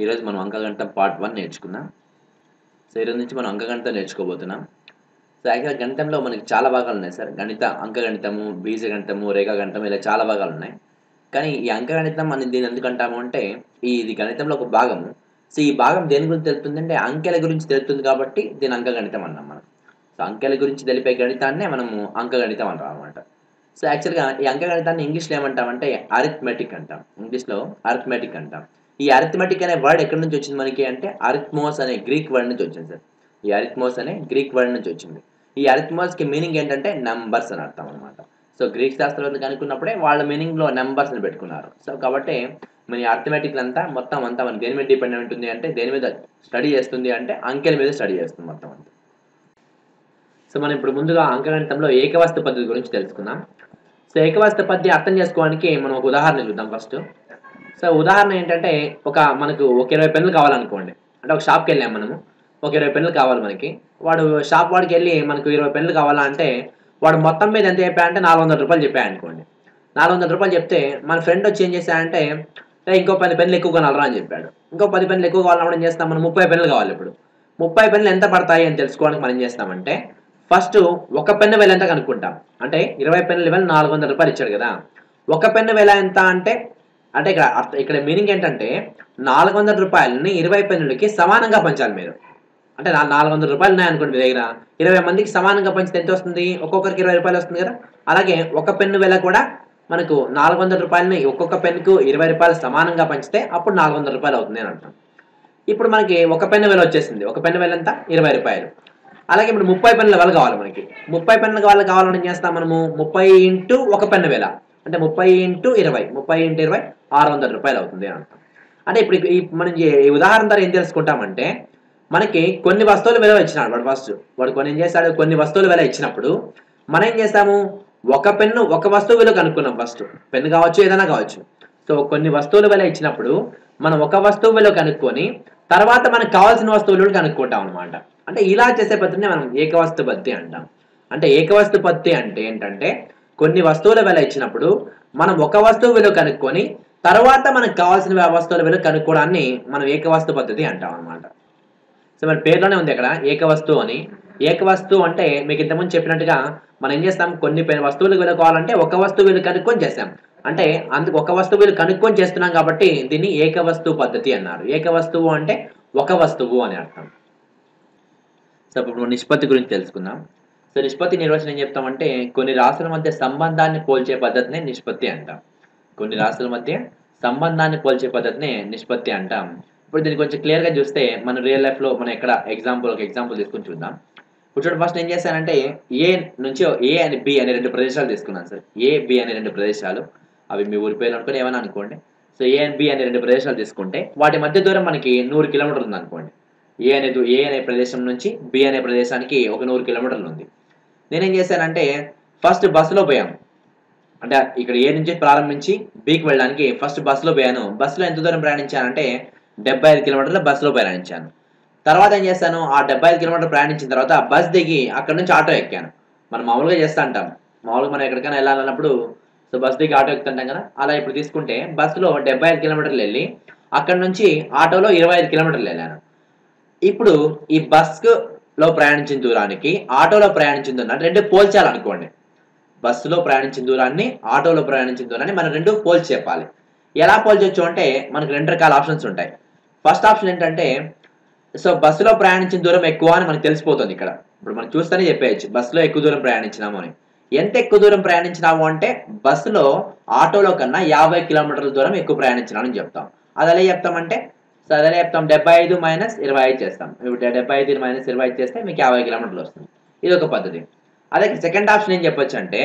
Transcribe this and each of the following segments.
ఈరోజు మనం అంకగణితం పార్ట్ వన్ నేర్చుకుందాం. సో ఈరోజు నుంచి మనం అంకగణితం నేర్చుకోబోతున్నాం. సో యాక్చువల్గా గణితంలో మనకి చాలా భాగాలు ఉన్నాయి సార్. గణిత అంకగణితము బీజగణితము రేఖాగణితం ఇలా చాలా భాగాలు ఉన్నాయి. కానీ ఈ అంకగణితం అని దీన్ని ఎందుకు అంటాము అంటే ఈ ఇది గణితంలో ఒక భాగము. సో ఈ భాగం దేని గురించి తెలుస్తుంది అంటే అంకెల గురించి తెలుస్తుంది కాబట్టి దీని అంకగణితం అన్నాం మనం. సో అంకెల గురించి తెలిపే గణితాన్నే మనము అంకగణితం అంటాం అనమాట సో యాక్చువల్గా ఈ అంకగణితాన్ని ఇంగ్లీష్లో ఏమంటామంటే అరిథ్మెటిక్ అంటాం. ఇంగ్లీష్లో అరిథ్మెటిక్ అంటాం. ఈ అరిథమెటిక్ అనే వర్డ్ ఎక్కడి నుంచి వచ్చింది మనకి అంటే అరిథ్మోస్ అనే గ్రీక్ వర్డ్ నుంచి వచ్చింది సార్. ఈ అరిథ్మోస్ అనే గ్రీక్ వర్డ్ నుంచి వచ్చింది. ఈ అరిథ్మోస్కి మీనింగ్ ఏంటంటే నంబర్స్ అని అర్థం అనమాట సో గ్రీక్ శాస్త్రవేత్తలు కనుక్కున్నప్పుడే వాళ్ళ మీనింగ్లో నెంబర్స్ని పెట్టుకున్నారు. సో కాబట్టి మన అర్థమెటిక్ అంతా మొత్తం అంతా మన దేని మీద డిపెండ్ ఉంటుంది అంటే దేని మీద స్టడీ చేస్తుంది అంటే అంకెల మీద స్టడీ చేస్తుంది మొత్తం అంతా. సో మనం ఇప్పుడు ముందుగా అంకగణితంలో ఏకవస్తు పద్ధతి గురించి తెలుసుకుందాం. సో ఏకవస్తు పద్ధతి అర్థం చేసుకోవడానికి మనం ఒక ఉదాహరణ చూద్దాం ఫస్ట్ సో ఉదాహరణ ఏంటంటే ఒక మనకు ఒక ఇరవై పెన్నులు కావాలనుకోండి. అంటే ఒక షాప్కి వెళ్ళాం మనము. ఒక ఇరవై పెన్నులు కావాలి మనకి. వాడు షాప్ వాడికి వెళ్ళి మనకు ఇరవై పెన్నులు కావాలా అంటే వాడు మొత్తం మీద ఎంత చెప్పా అంటే నాలుగు వందల రూపాయలు చెప్పా అనుకోండి. నాలుగు వందల రూపాయలు చెప్తే మన ఫ్రెండ్ వచ్చి ఏం చేశాడంటే ఇంకో పది పెన్నులు ఎక్కువ కొనాలరా అని చెప్పాడు. ఇంకో పది పెన్నులు ఎక్కువ కావాలన్నప్పుడు ఏం చేస్తాం? మనం ముప్పై పెన్నులు కావాలి ఇప్పుడు. ముప్పై పెన్నులు ఎంత పడతాయి అని తెలుసుకోవడానికి మనం ఏం చేస్తామంటే ఫస్ట్ ఒక పెన్ను వేల ఎంత కనుక్కుంటాం? అంటే ఇరవై పెన్నుల వేల నాలుగు వందల రూపాయలు ఇచ్చాడు కదా. ఒక పెన్ను వేల ఎంత అంటే అంటే ఇక్కడ అర్థం ఇక్కడ మీనింగ్ ఏంటంటే నాలుగు వందల రూపాయలని ఇరవై పెన్నులకి సమానంగా పంచాలి మీరు. అంటే నాలుగు వందల రూపాయలు ఉన్నాయనుకోండి మీ దగ్గర. ఇరవై మందికి సమానంగా పంచితే ఎంత వస్తుంది? ఒక్కొక్కరికి ఇరవై రూపాయలు వస్తుంది కదా. అలాగే ఒక పెన్ను వేల కూడా మనకు నాలుగు వందల రూపాయలని ఒక్కొక్క పెన్నుకు ఇరవై రూపాయలు సమానంగా పంచితే అప్పుడు నాలుగు వందల రూపాయలు అవుతుంది అని అంటాం ఇప్పుడు మనకి ఒక పెన్ను వేల వచ్చేసింది. ఒక పెన్ను వేల ఎంత? ఇరవై రూపాయలు. అలాగే ఇప్పుడు ముప్పై పెన్నుల వాళ్ళు కావాలి మనకి. ముప్పై పెన్నుల వాళ్ళు కావాలని ఏం చేస్తాం మనము? ముప్పై ఇంటూ ఒక పెన్ను వేల. అంటే ముప్పై ఇంటూ ఇరవై. ముప్పై ఇంటూ ఇరవై. ఆరు వందల రూపాయలు అవుతుంది అని అంటాం. అంటే ఇప్పుడు ఈ మనం ఈ ఉదాహరణ ద్వారా ఏం తెలుసుకుంటామంటే మనకి కొన్ని వస్తువులు విలువ ఇచ్చినాడు. వాడు ఫస్ట్ వాడు కొన్ని ఏం చేస్తాడు కొన్ని వస్తువులు విలువ ఇచ్చినప్పుడు మనం ఏం చేస్తాము? ఒక పెన్ను ఒక వస్తువు విలువ కనుక్కున్నాం ఫస్ట్. పెన్ను కావచ్చు ఏదైనా కావచ్చు. సో కొన్ని వస్తువులు విలువ ఇచ్చినప్పుడు మనం ఒక వస్తువు విలువ కనుక్కొని తర్వాత మనకు కావాల్సిన వస్తువులు కనుక్కుంటాం అనమాట అంటే ఇలా చేసే పద్ధతిని మనం ఏకవస్తు పద్ధతి అంటాం. అంటే ఏకవస్తు పద్ధతి అంటే ఏంటంటే కొన్ని వస్తువుల విలువ ఇచ్చినప్పుడు మనం ఒక వస్తువు విలువ కనుక్కొని తర్వాత మనకు కావాల్సిన వస్తువుల విలువ కనుక్కోవడాన్ని మనం ఏకవస్తు పద్ధతి అంటాం అనమాట సో మన పేర్లోనే ఉంది అక్కడ ఏకవస్తువు అని. ఏకవస్తువు అంటే మీకు ఇంతకుముందు చెప్పినట్టుగా మనం ఏం చేస్తాం? కొన్ని వస్తువులు విలువ కావాలంటే ఒక వస్తువు విలువ కనుక్కొని చేస్తాం. అంటే అందుకు ఒక వస్తువు విలువ కనుక్కొని చేస్తున్నాం కాబట్టి దీన్ని ఏకవస్తువు పద్ధతి అన్నారు. ఏకవస్తువు అంటే ఒక వస్తువు అని అర్థం. సో ఇప్పుడు నిష్పత్తి గురించి తెలుసుకుందాం. సో నిష్పత్తి నిర్వచనం ఏం చెప్తామంటే కొన్ని రాశుల మధ్య సంబంధాన్ని పోల్చే పద్ధతినే నిష్పత్తి అంటాం. కొన్ని రాశుల మధ్య సంబంధాన్ని పోల్చే పద్ధతిని నిష్పత్తి అంటాం. ఇప్పుడు దీన్ని కొంచెం క్లియర్గా చూస్తే మనం రియల్ లైఫ్లో మనం ఎక్కడ ఎగ్జాంపుల్ ఒక ఎగ్జాంపుల్ తీసుకుని చూద్దాం. ఇప్పుడు చూడండి ఫస్ట్ ఏం చేశానంటే ఏ నుంచి ఏ అని బి అనే రెండు ప్రదేశాలు తీసుకున్నాను సార్. ఏ బి అనే రెండు ప్రదేశాలు. అవి మీ ఊరి పేర్లు అనుకుని ఏమైనా అనుకోండి. సో ఏ అండ్ బి అనే రెండు ప్రదేశాలు తీసుకుంటే వాటి మధ్య దూరం మనకి నూరు కిలోమీటర్లు ఉంది అనుకోండి. ఏ అనేది ఏ అనే ప్రదేశం నుంచి బి అనే ప్రదేశానికి ఒక నూరు కిలోమీటర్లు ఉంది. నేనేం చేశానంటే ఫస్ట్ బస్సులో పోయాము అంటే ఇక్కడ ఏ నుంచి ప్రారంభించి బీకి వెళ్ళడానికి ఫస్ట్ బస్సులో పోయాను. బస్సులో ఎంత దూరం ప్రయాణించానంటే డెబ్బై ఐదు కిలోమీటర్ల బస్సులో ప్రయాణించాను. తర్వాత ఏం చేశాను? ఆ డెబ్బై ఐదు కిలోమీటర్ ప్రయాణించిన తర్వాత బస్ దిగి అక్కడ నుంచి ఆటో ఎక్కాను. మనం మామూలుగా చేస్తూ ఉంటాం మామూలుగా మనం ఎక్కడికైనా వెళ్ళాలన్నప్పుడు సో బస్ దిగి ఆటో ఎక్కుతుంటాం కదా అలా ఇప్పుడు తీసుకుంటే బస్సులో డెబ్బై ఐదు కిలోమీటర్లు వెళ్ళి అక్కడ నుంచి ఆటోలో ఇరవై ఐదు కిలోమీటర్లు వెళ్ళాను. ఇప్పుడు ఈ బస్సులో ప్రయాణించిన దూరానికి ఆటోలో ప్రయాణించిన దూరాన్ని రెండు పోల్చాలనుకోండి. బస్సులో ప్రయాణించిన దూరాన్ని ఆటోలో ప్రయాణించిన దూరాన్ని మనం రెండు పోల్చి చెప్పాలి. ఎలా పోల్చొచ్చు అంటే మనకు రెండు రకాల ఆప్షన్స్ ఉంటాయి. ఫస్ట్ ఆప్షన్ ఏంటంటే సో బస్సులో ప్రయాణించిన దూరం ఎక్కువ అని మనకు తెలిసిపోతుంది ఇక్కడ. ఇప్పుడు మనం చూస్తేనే చెప్పేయచ్చు బస్సులో ఎక్కువ దూరం ప్రయాణించినాము అని. ఎంత ఎక్కువ దూరం ప్రయాణించినాము అంటే బస్సులో ఆటోలో కన్నా యాభై కిలోమీటర్ల దూరం ఎక్కువ ప్రయాణించినామని చెప్తాం. అది ఎలా చెప్తామంటే సో అదే చెప్తాం? డెబ్బై ఐదు మైనస్ ఇరవై ఐదు చేస్తాం. ఇప్పుడు డెబ్బై ఐదు మైనస్ ఇరవై ఐదు చేస్తే మీకు యాభై కిలోమీటర్లు వస్తుంది. ఇది ఒక పద్ధతి. అదే సెకండ్ ఆప్షన్ ఏం చెప్పొచ్చు అంటే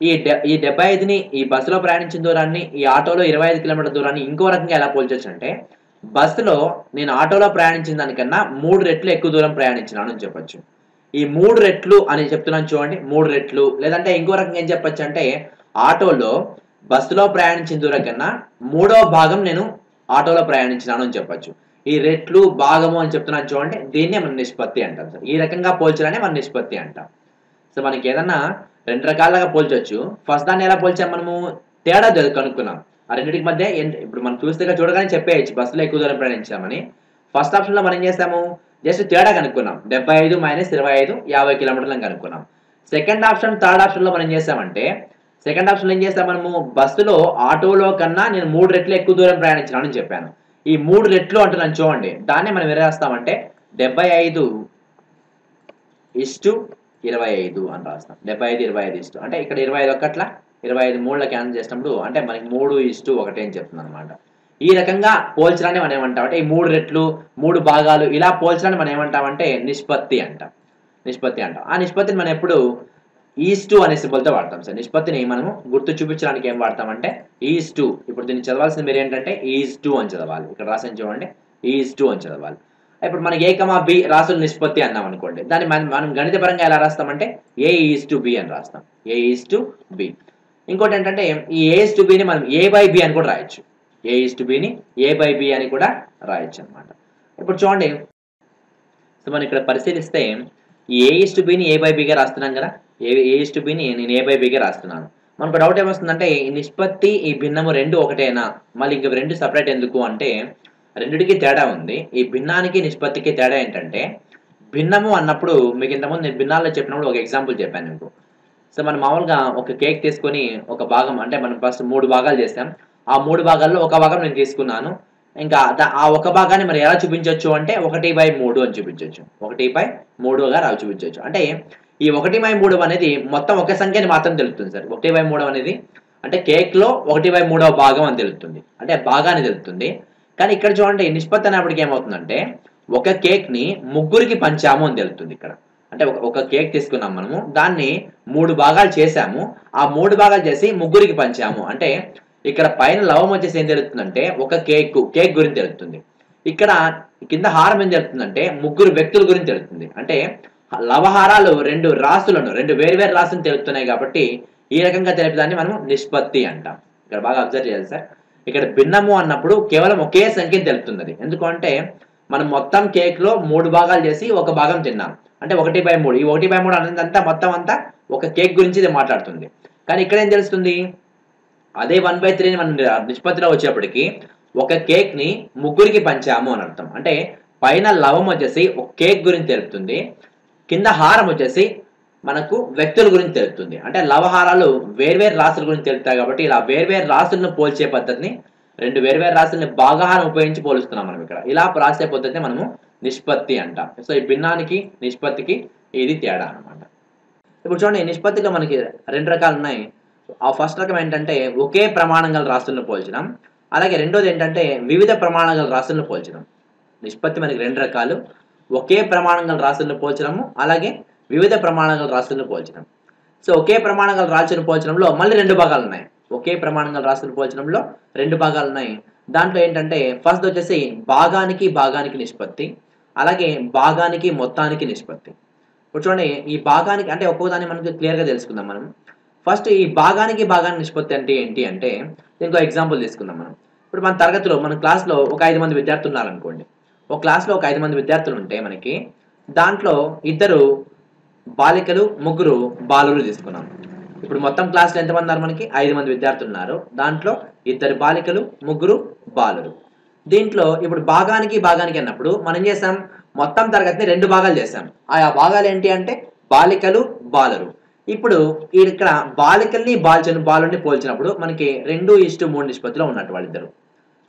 ఈ ఈ డెబ్బై ఐదుని ఈ బస్సులో ప్రయాణించిన దూరాన్ని ఈ ఆటోలో ఇరవై ఐదు కిలోమీటర్ దూరాన్ని ఇంకో రకంగా ఎలా పోల్చొచ్చు అంటే బస్సులో నేను ఆటోలో ప్రయాణించిన దానికన్నా మూడు రెట్లు ఎక్కువ దూరం ప్రయాణించినాను అని చెప్పొచ్చు. ఈ మూడు రెట్లు అని చెప్తున్నాను చూడండి మూడు రెట్లు లేదంటే ఇంకో రకంగా ఏం చెప్పొచ్చు అంటే ఆటోలో బస్సులో ప్రయాణించిన దూరం కన్నా మూడో భాగం నేను ఆటోలో ప్రయాణించినాను అని చెప్పొచ్చు. ఈ రెట్లు భాగము అని చెప్తున్నాను చూడండి దీన్నే మనం నిష్పత్తి అంటాం సార్. ఈ రకంగా పోల్చడానే మనం నిష్పత్తి అంటాం. సో మనకి ఏదన్నా రెండు రకాలుగా పోల్చొచ్చు. ఫస్ట్ దాన్ని ఎలా పోల్చాం మనము? తేడా కనుక్కున్నాం. ఆ రెండింటికి మధ్య ఇప్పుడు మనం చూస్తే చూడగానే చెప్పేయచ్చు. బస్సులో ఎక్కువ దూరం ప్రయాణించామని. ఫస్ట్ ఆప్షన్లో మనం ఏం చేస్తాము జస్ట్ తేడా కనుక్కున్నాం. డెబ్బై ఐదు మైనస్ ఇరవై ఐదు యాభై కిలోమీటర్లను కనుక్కున్నాం. సెకండ్ ఆప్షన్ థర్డ్ ఆప్షన్లో మనం ఏం చేస్తామంటే సెకండ్ ఆప్షన్ ఏం చేస్తాం మనము? బస్సులో ఆటోలో కన్నా నేను మూడు రెట్లు ఎక్కువ దూరం ప్రయాణించానని చెప్పాను. ఈ మూడు రెట్లు అంటున్నాను చూడండి. దాన్ని మనం ఏం రాస్తామంటే డెబ్బై ఐదు ఇస్టు ఇరవై ఐదు అని రాస్తాం. డెబ్బై ఐదు ఇరవై ఐదు ఇస్టు అంటే ఇక్కడ ఇరవై ఐదు ఒక్కట్ల? ఇరవై ఐదు మూడుల క్యాన్సిల్ చేసినప్పుడు అంటే మనకి మూడు ఇస్టు ఒకటి అని చెప్తుంది అనమాట ఈ రకంగా పోల్చడాన్ని మనం ఏమంటాం అంటే ఈ మూడు రెట్లు మూడు భాగాలు ఇలా పోల్చడాన్ని మనం ఏమంటామంటే నిష్పత్తి అంటాం. నిష్పత్తి అంటాం. ఆ నిష్పత్తిని మనం ఎప్పుడు ఈస్ టూ అనే సింబల్తో వాడతాం సార్. నిష్పత్తిని మనము గుర్తు చూపించడానికి ఏం వాడతామంటే ఈజ్ టూ ఇప్పుడు దీన్ని చదవాల్సింది మీరు ఏంటంటే ఈజ్ టూ అని చదవాలి. ఇక్కడ రాసిన చూడండి ఈజ్ టూ అని చదవాలి. ఇప్పుడు మనకి ఏ కమా బి రాసుల నిష్పత్తి అన్నాం అనుకోండి. దాన్ని మనం మనం గణితపరంగా ఎలా రాస్తామంటే ఏ ఈజ్ టు బి అని రాస్తాం. A is to B. ఇంకోటి ఏంటంటే ఈ ఏజ్ టు బిని మనం ఏ బై బి అని కూడా రాయొచ్చు. ఏ ఈజ్ టు బిని ఏ బై బి అని కూడా రాయొచ్చు అనమాట ఇప్పుడు చూడండి. సో మనం ఇక్కడ పరిశీలిస్తే ఈ ఏ ఈజ్ టు బిని ఏ బై బిగా రాస్తున్నాం కదా? ఏ ఏ ఈజ్ టు బిని నేను ఏ బై బిగా రాస్తున్నాను. మనకు డౌట్ ఏమొస్తుందంటే ఈ నిష్పత్తి ఈ భిన్నము రెండు ఒకటేనా? మళ్ళీ ఇంక రెండు సపరేట్ ఎందుకు అంటే రెండిటికి తేడా ఉంది. ఈ భిన్నానికి నిష్పత్తికి తేడా ఏంటంటే భిన్నము అన్నప్పుడు మీకు ఇంతకుముందు నేను భిన్నాల్లో చెప్పినప్పుడు ఒక ఎగ్జాంపుల్ చెప్పాను మీకు. సో మనం మామూలుగా ఒక కేక్ తీసుకొని ఒక భాగం అంటే మనం ఫస్ట్ మూడు భాగాలు చేస్తాం. ఆ మూడు భాగాల్లో ఒక భాగం నేను తీసుకున్నాను. ఇంకా దా- ఆ ఒక భాగాన్ని మరి ఎలా చూపించవచ్చు అంటే ఒకటి బై మూడు అని చూపించవచ్చు ఒకటి బై మూడుగా రావి చూపించవచ్చు అంటే ఈ ఒకటి బై మూడు అనేది మొత్తం ఒక సంఖ్యని మాత్రం తెలుపుతుంది సార్. ఒకటి బై మూడు అనేది అంటే కేక్లో ఒకటి బై మూడవ భాగం అని తెలుపుతుంది. అంటే భాగాన్ని తెలుపుతుంది. కానీ ఇక్కడ చూడండి నిష్పత్తి అనేప్పటికి ఏమవుతుందంటే ఒక కేక్ని ముగ్గురికి పంచాము అని తెలుస్తుంది ఇక్కడ. అంటే ఒక కేక్ తీసుకున్నాం మనము దాన్ని మూడు భాగాలు చేసాము ఆ మూడు భాగాలు చేసి ముగ్గురికి పంచాము. అంటే ఇక్కడ పైన లవం వచ్చేసి ఏం తెలుస్తుందంటే ఒక కేక్ కేక్ గురించి తెలుస్తుంది. ఇక్కడ కింద హారం ఏం జరుగుతుందంటే ముగ్గురు వ్యక్తుల గురించి తెలుస్తుంది. అంటే లవహారాలు రెండు రాసులను రెండు వేరువేరు రాసులను తెలుపుతున్నాయి కాబట్టి ఈ రకంగా తెలిపేదాన్ని మనం నిష్పత్తి అంటాం. ఇక్కడ బాగా అబ్జర్వ్ చేయాలి సార్. ఇక్కడ భిన్నము అన్నప్పుడు కేవలం ఒకే సంఖ్యను తెలుపుతుంది ఎందుకంటే మనం మొత్తం కేక్లో మూడు భాగాలు చేసి ఒక భాగం తిన్నాం. అంటే ఒకటి బై మూడు. ఈ ఒకటి బై మూడు అనేదంతా మొత్తం అంతా ఒక కేక్ గురించి ఇది మాట్లాడుతుంది. కానీ ఇక్కడ ఏం తెలుస్తుంది? అదే వన్ బై త్రీని మనం నిష్పత్తిలో వచ్చేప్పటికి ఒక కేక్ని ముగ్గురికి పంచాము అని అర్థం. అంటే పైన లవం వచ్చేసి ఒక కేక్ గురించి తెలుపుతుంది. కింద హారం వచ్చేసి మనకు వ్యక్తుల గురించి తెలుపుతుంది అంటే లవహారాలు వేర్వేరు రాసుల గురించి తెలుపుతాయి కాబట్టి ఇలా వేర్వేరు రాసులను పోల్చే పద్ధతిని రెండు వేర్వేరు రాసుల్ని భాగాహారం ఉపయోగించి పోలుస్తున్నాం మనం ఇక్కడ. ఇలా రాసే పద్ధతిని మనము నిష్పత్తి అంటాం. సో ఈ భిన్నానికి నిష్పత్తికి ఇది తేడా అనమాట ఇప్పుడు చూడండి నిష్పత్తిలో మనకి రెండు రకాలు ఉన్నాయి. ఆ ఫస్ట్ రకం ఏంటంటే ఒకే ప్రమాణం గల రాష్ట్రాలను పోల్చడం. అలాగే రెండోది ఏంటంటే వివిధ ప్రమాణం గల రాష్ట్రాలను పోల్చడం. నిష్పత్తి మనకి రెండు రకాలు. ఒకే ప్రమాణం గల రాష్ట్రాలను పోల్చడము అలాగే వివిధ ప్రమాణాలు గల పోల్చడం. సో ఒకే ప్రమాణాలు రాసిన పోల్చడంలో మళ్ళీ రెండు భాగాలు ఉన్నాయి. ఒకే ప్రమాణంగా రాసిన పోల్చడంలో రెండు భాగాలు ఉన్నాయి. దాంట్లో ఏంటంటే ఫస్ట్ వచ్చేసి భాగానికి భాగానికి నిష్పత్తి అలాగే భాగానికి మొత్తానికి నిష్పత్తి. ఇప్పుడు చూడండి ఈ భాగానికి అంటే ఒక్కోదాన్ని మనకి క్లియర్గా తెలుసుకుందాం మనం. ఫస్ట్ ఈ భాగానికి భాగానికి నిష్పత్తి అంటే ఏంటి అంటే దీనికి ఎగ్జాంపుల్ తీసుకుందాం మనం. ఇప్పుడు మన తరగతిలో మన క్లాస్లో ఒక ఐదు మంది విద్యార్థులు ఉన్నారనుకోండి. ఒక క్లాస్లో ఒక ఐదు మంది విద్యార్థులు ఉంటే మనకి దాంట్లో ఇద్దరు బాలికలు ముగ్గురు బాలురు తీసుకున్నాం. ఇప్పుడు మొత్తం క్లాస్లో ఎంతమంది ఉన్నారు మనకి? ఐదు మంది విద్యార్థులు ఉన్నారు. దాంట్లో ఇద్దరు బాలికలు ముగ్గురు బాలురు. దీంట్లో ఇప్పుడు భాగానికి భాగానికి అన్నప్పుడు మనం ఏం చేసాం మొత్తం తరగతిని రెండు భాగాలు చేసాం ఆ భాగాలు ఏంటి అంటే బాలికలు బాలురు. ఇప్పుడు ఇక్కడ బాలికల్ని బాల్చని బాలుని పోల్చినప్పుడు మనకి రెండు ఇష్టు మూడు నిష్పత్తిలో ఉన్నట్టు వాళ్ళిద్దరు.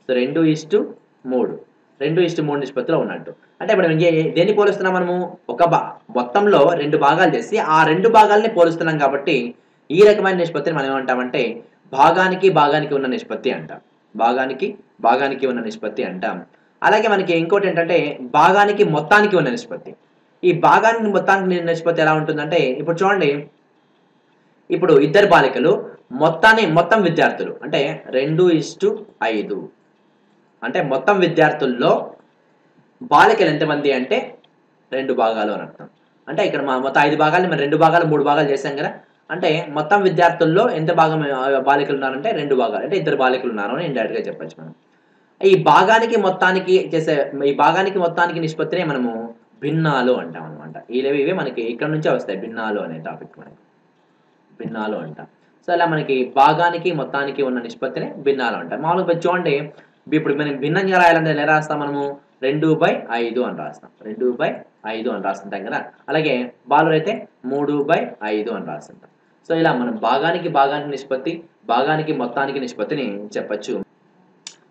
సో రెండు ఇష్టు మూడు. రెండు ఇష్టు మూడు నిష్పత్తిలో ఉన్నట్టు. అంటే ఇప్పుడు దేన్ని పోలుస్తున్నాం మనము? ఒక బా మొత్తంలో రెండు భాగాలు చేసి ఆ రెండు భాగాల్ని పోలుస్తున్నాం కాబట్టి ఈ రకమైన నిష్పత్తిని మనం ఏమంటామంటే భాగానికి భాగానికి ఉన్న నిష్పత్తి అంటాం. భాగానికి భాగానికి ఉన్న నిష్పత్తి అంటాం. అలాగే మనకి ఇంకోటి ఏంటంటే భాగానికి మొత్తానికి ఉన్న నిష్పత్తి. ఈ భాగానికి మొత్తానికి నిష్పత్తి ఎలా ఉంటుందంటే ఇప్పుడు చూడండి. ఇప్పుడు ఇద్దరు బాలికలు మొత్తాన్ని మొత్తం విద్యార్థులు అంటే రెండు ఇష్టు ఐదు. అంటే మొత్తం విద్యార్థుల్లో బాలికలు ఎంతమంది అంటే రెండు భాగాలు అని అర్థం. అంటే ఇక్కడ మా మొత్తం ఐదు భాగాలు మరి రెండు భాగాలు మూడు భాగాలు చేశాం కదా. అంటే మొత్తం విద్యార్థుల్లో ఎంత భాగం బాలికలు ఉన్నారంటే రెండు భాగాలు. అంటే ఇద్దరు బాలికలు ఉన్నారు అని ఇండైరెక్ట్గా చెప్పచ్చు చెప్పొచ్చు మనం. ఈ భాగానికి మొత్తానికి చేసే ఈ భాగానికి మొత్తానికి నిష్పత్తినే మనము భిన్నాలు అంటాం అనమాట ఇవి ఇవే మనకి ఇక్కడ నుంచే వస్తాయి భిన్నాలు అనే టాపిక్ మనకి. భిన్నాలు అంటాం. సో అలా మనకి భాగానికి మొత్తానికి ఉన్న నిష్పత్తిని భిన్నాలు అంటారు మామూలుగా చూడండి ఇప్పుడు మనం భిన్నంగా రాయాలంటే ఎలా రాస్తాం మనము? రెండు బై ఐదు అని రాస్తాం. రెండు బై ఐదు అని రాస్తుంటాం కదా? అలాగే బాలు అయితే మూడు బై ఐదు అని రాస్తుంటాం. సో ఇలా మనం భాగానికి భాగానికి నిష్పత్తి భాగానికి మొత్తానికి నిష్పత్తిని చెప్పచ్చు.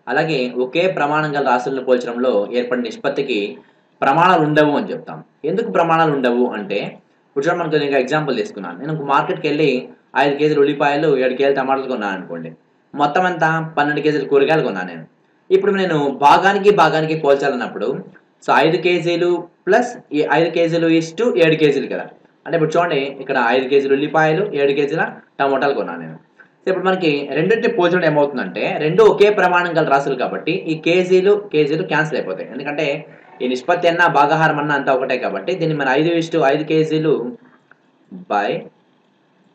అలాగే ఒకే ప్రమాణం గల రాశులను పోల్చడంలో ఏర్పడిన నిష్పత్తికి ప్రమాణాలు ఉండవు అని చెప్తాం. ఎందుకు ప్రమాణాలు ఉండవు అంటే ఇప్పుడు చూడండి మనకు ఎగ్జాంపుల్ తీసుకున్నాను నేను మార్కెట్కి వెళ్ళి ఐదు కేజీలు ఉల్లిపాయలు ఏడు కేజీలు టమాటాలు కొన్నాను అనుకోండి. మొత్తం ఎంత పన్నెండు కేజీలు కూరగాయలు కొన్నాను నేను. ఇప్పుడు నేను భాగానికి భాగానికి పోల్చాలన్నప్పుడు సో ఐదు కేజీలు ప్లస్ ఈ ఐదు కేజీలు ఇస్టు ఏడు కేజీలు కదా. అంటే ఇప్పుడు చూడండి ఇక్కడ ఐదు కేజీలు ఉల్లిపాయలు ఏడు కేజీల టమోటాలు కొన్నాను నేను. సో ఇప్పుడు మనకి రెండింటిని పోల్చడం ఏమవుతుందంటే రెండు ఒకే ప్రమాణం గల రాసులు కాబట్టి ఈ కేజీలు కేజీలు క్యాన్సిల్ అయిపోతాయి. ఎందుకంటే ఈ నిష్పత్తి అన్న భాగాహారం అన్న అంతా ఒకటే కాబట్టి దీన్ని మన ఐదు ఇస్టు ఐదు కేజీలు బై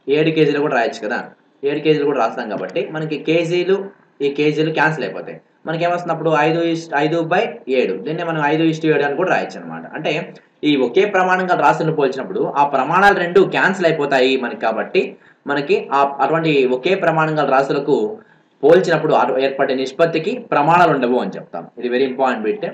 ఏడు కేజీలు కూడా రాయొచ్చు కదా. ఏడు కేజీలు కూడా రాస్తాం కాబట్టి మనకి కేజీలు ఈ కేజీలు క్యాన్సిల్ అయిపోతాయి. మనకి ఏమొస్తున్నప్పుడు ఐదు ఇస్ట్ ఐదు బై ఏడు. దీన్ని మనం ఐదు ఇష్టు ఏడు అని కూడా రాయొచ్చు అనమాట అంటే ఈ ఒకే ప్రమాణంగా రాసులను పోల్చినప్పుడు ఆ ప్రమాణాలు రెండు క్యాన్సిల్ అయిపోతాయి మనకి కాబట్టి మనకి ఆ అటువంటి ఒకే ప్రమాణంగా రాసులకు పోల్చినప్పుడు ఏర్పడే నిష్పత్తికి ప్రమాణాలు ఉండవు అని చెప్తాం. ఇది వెరీ ఇంపార్టెంట్ బిట్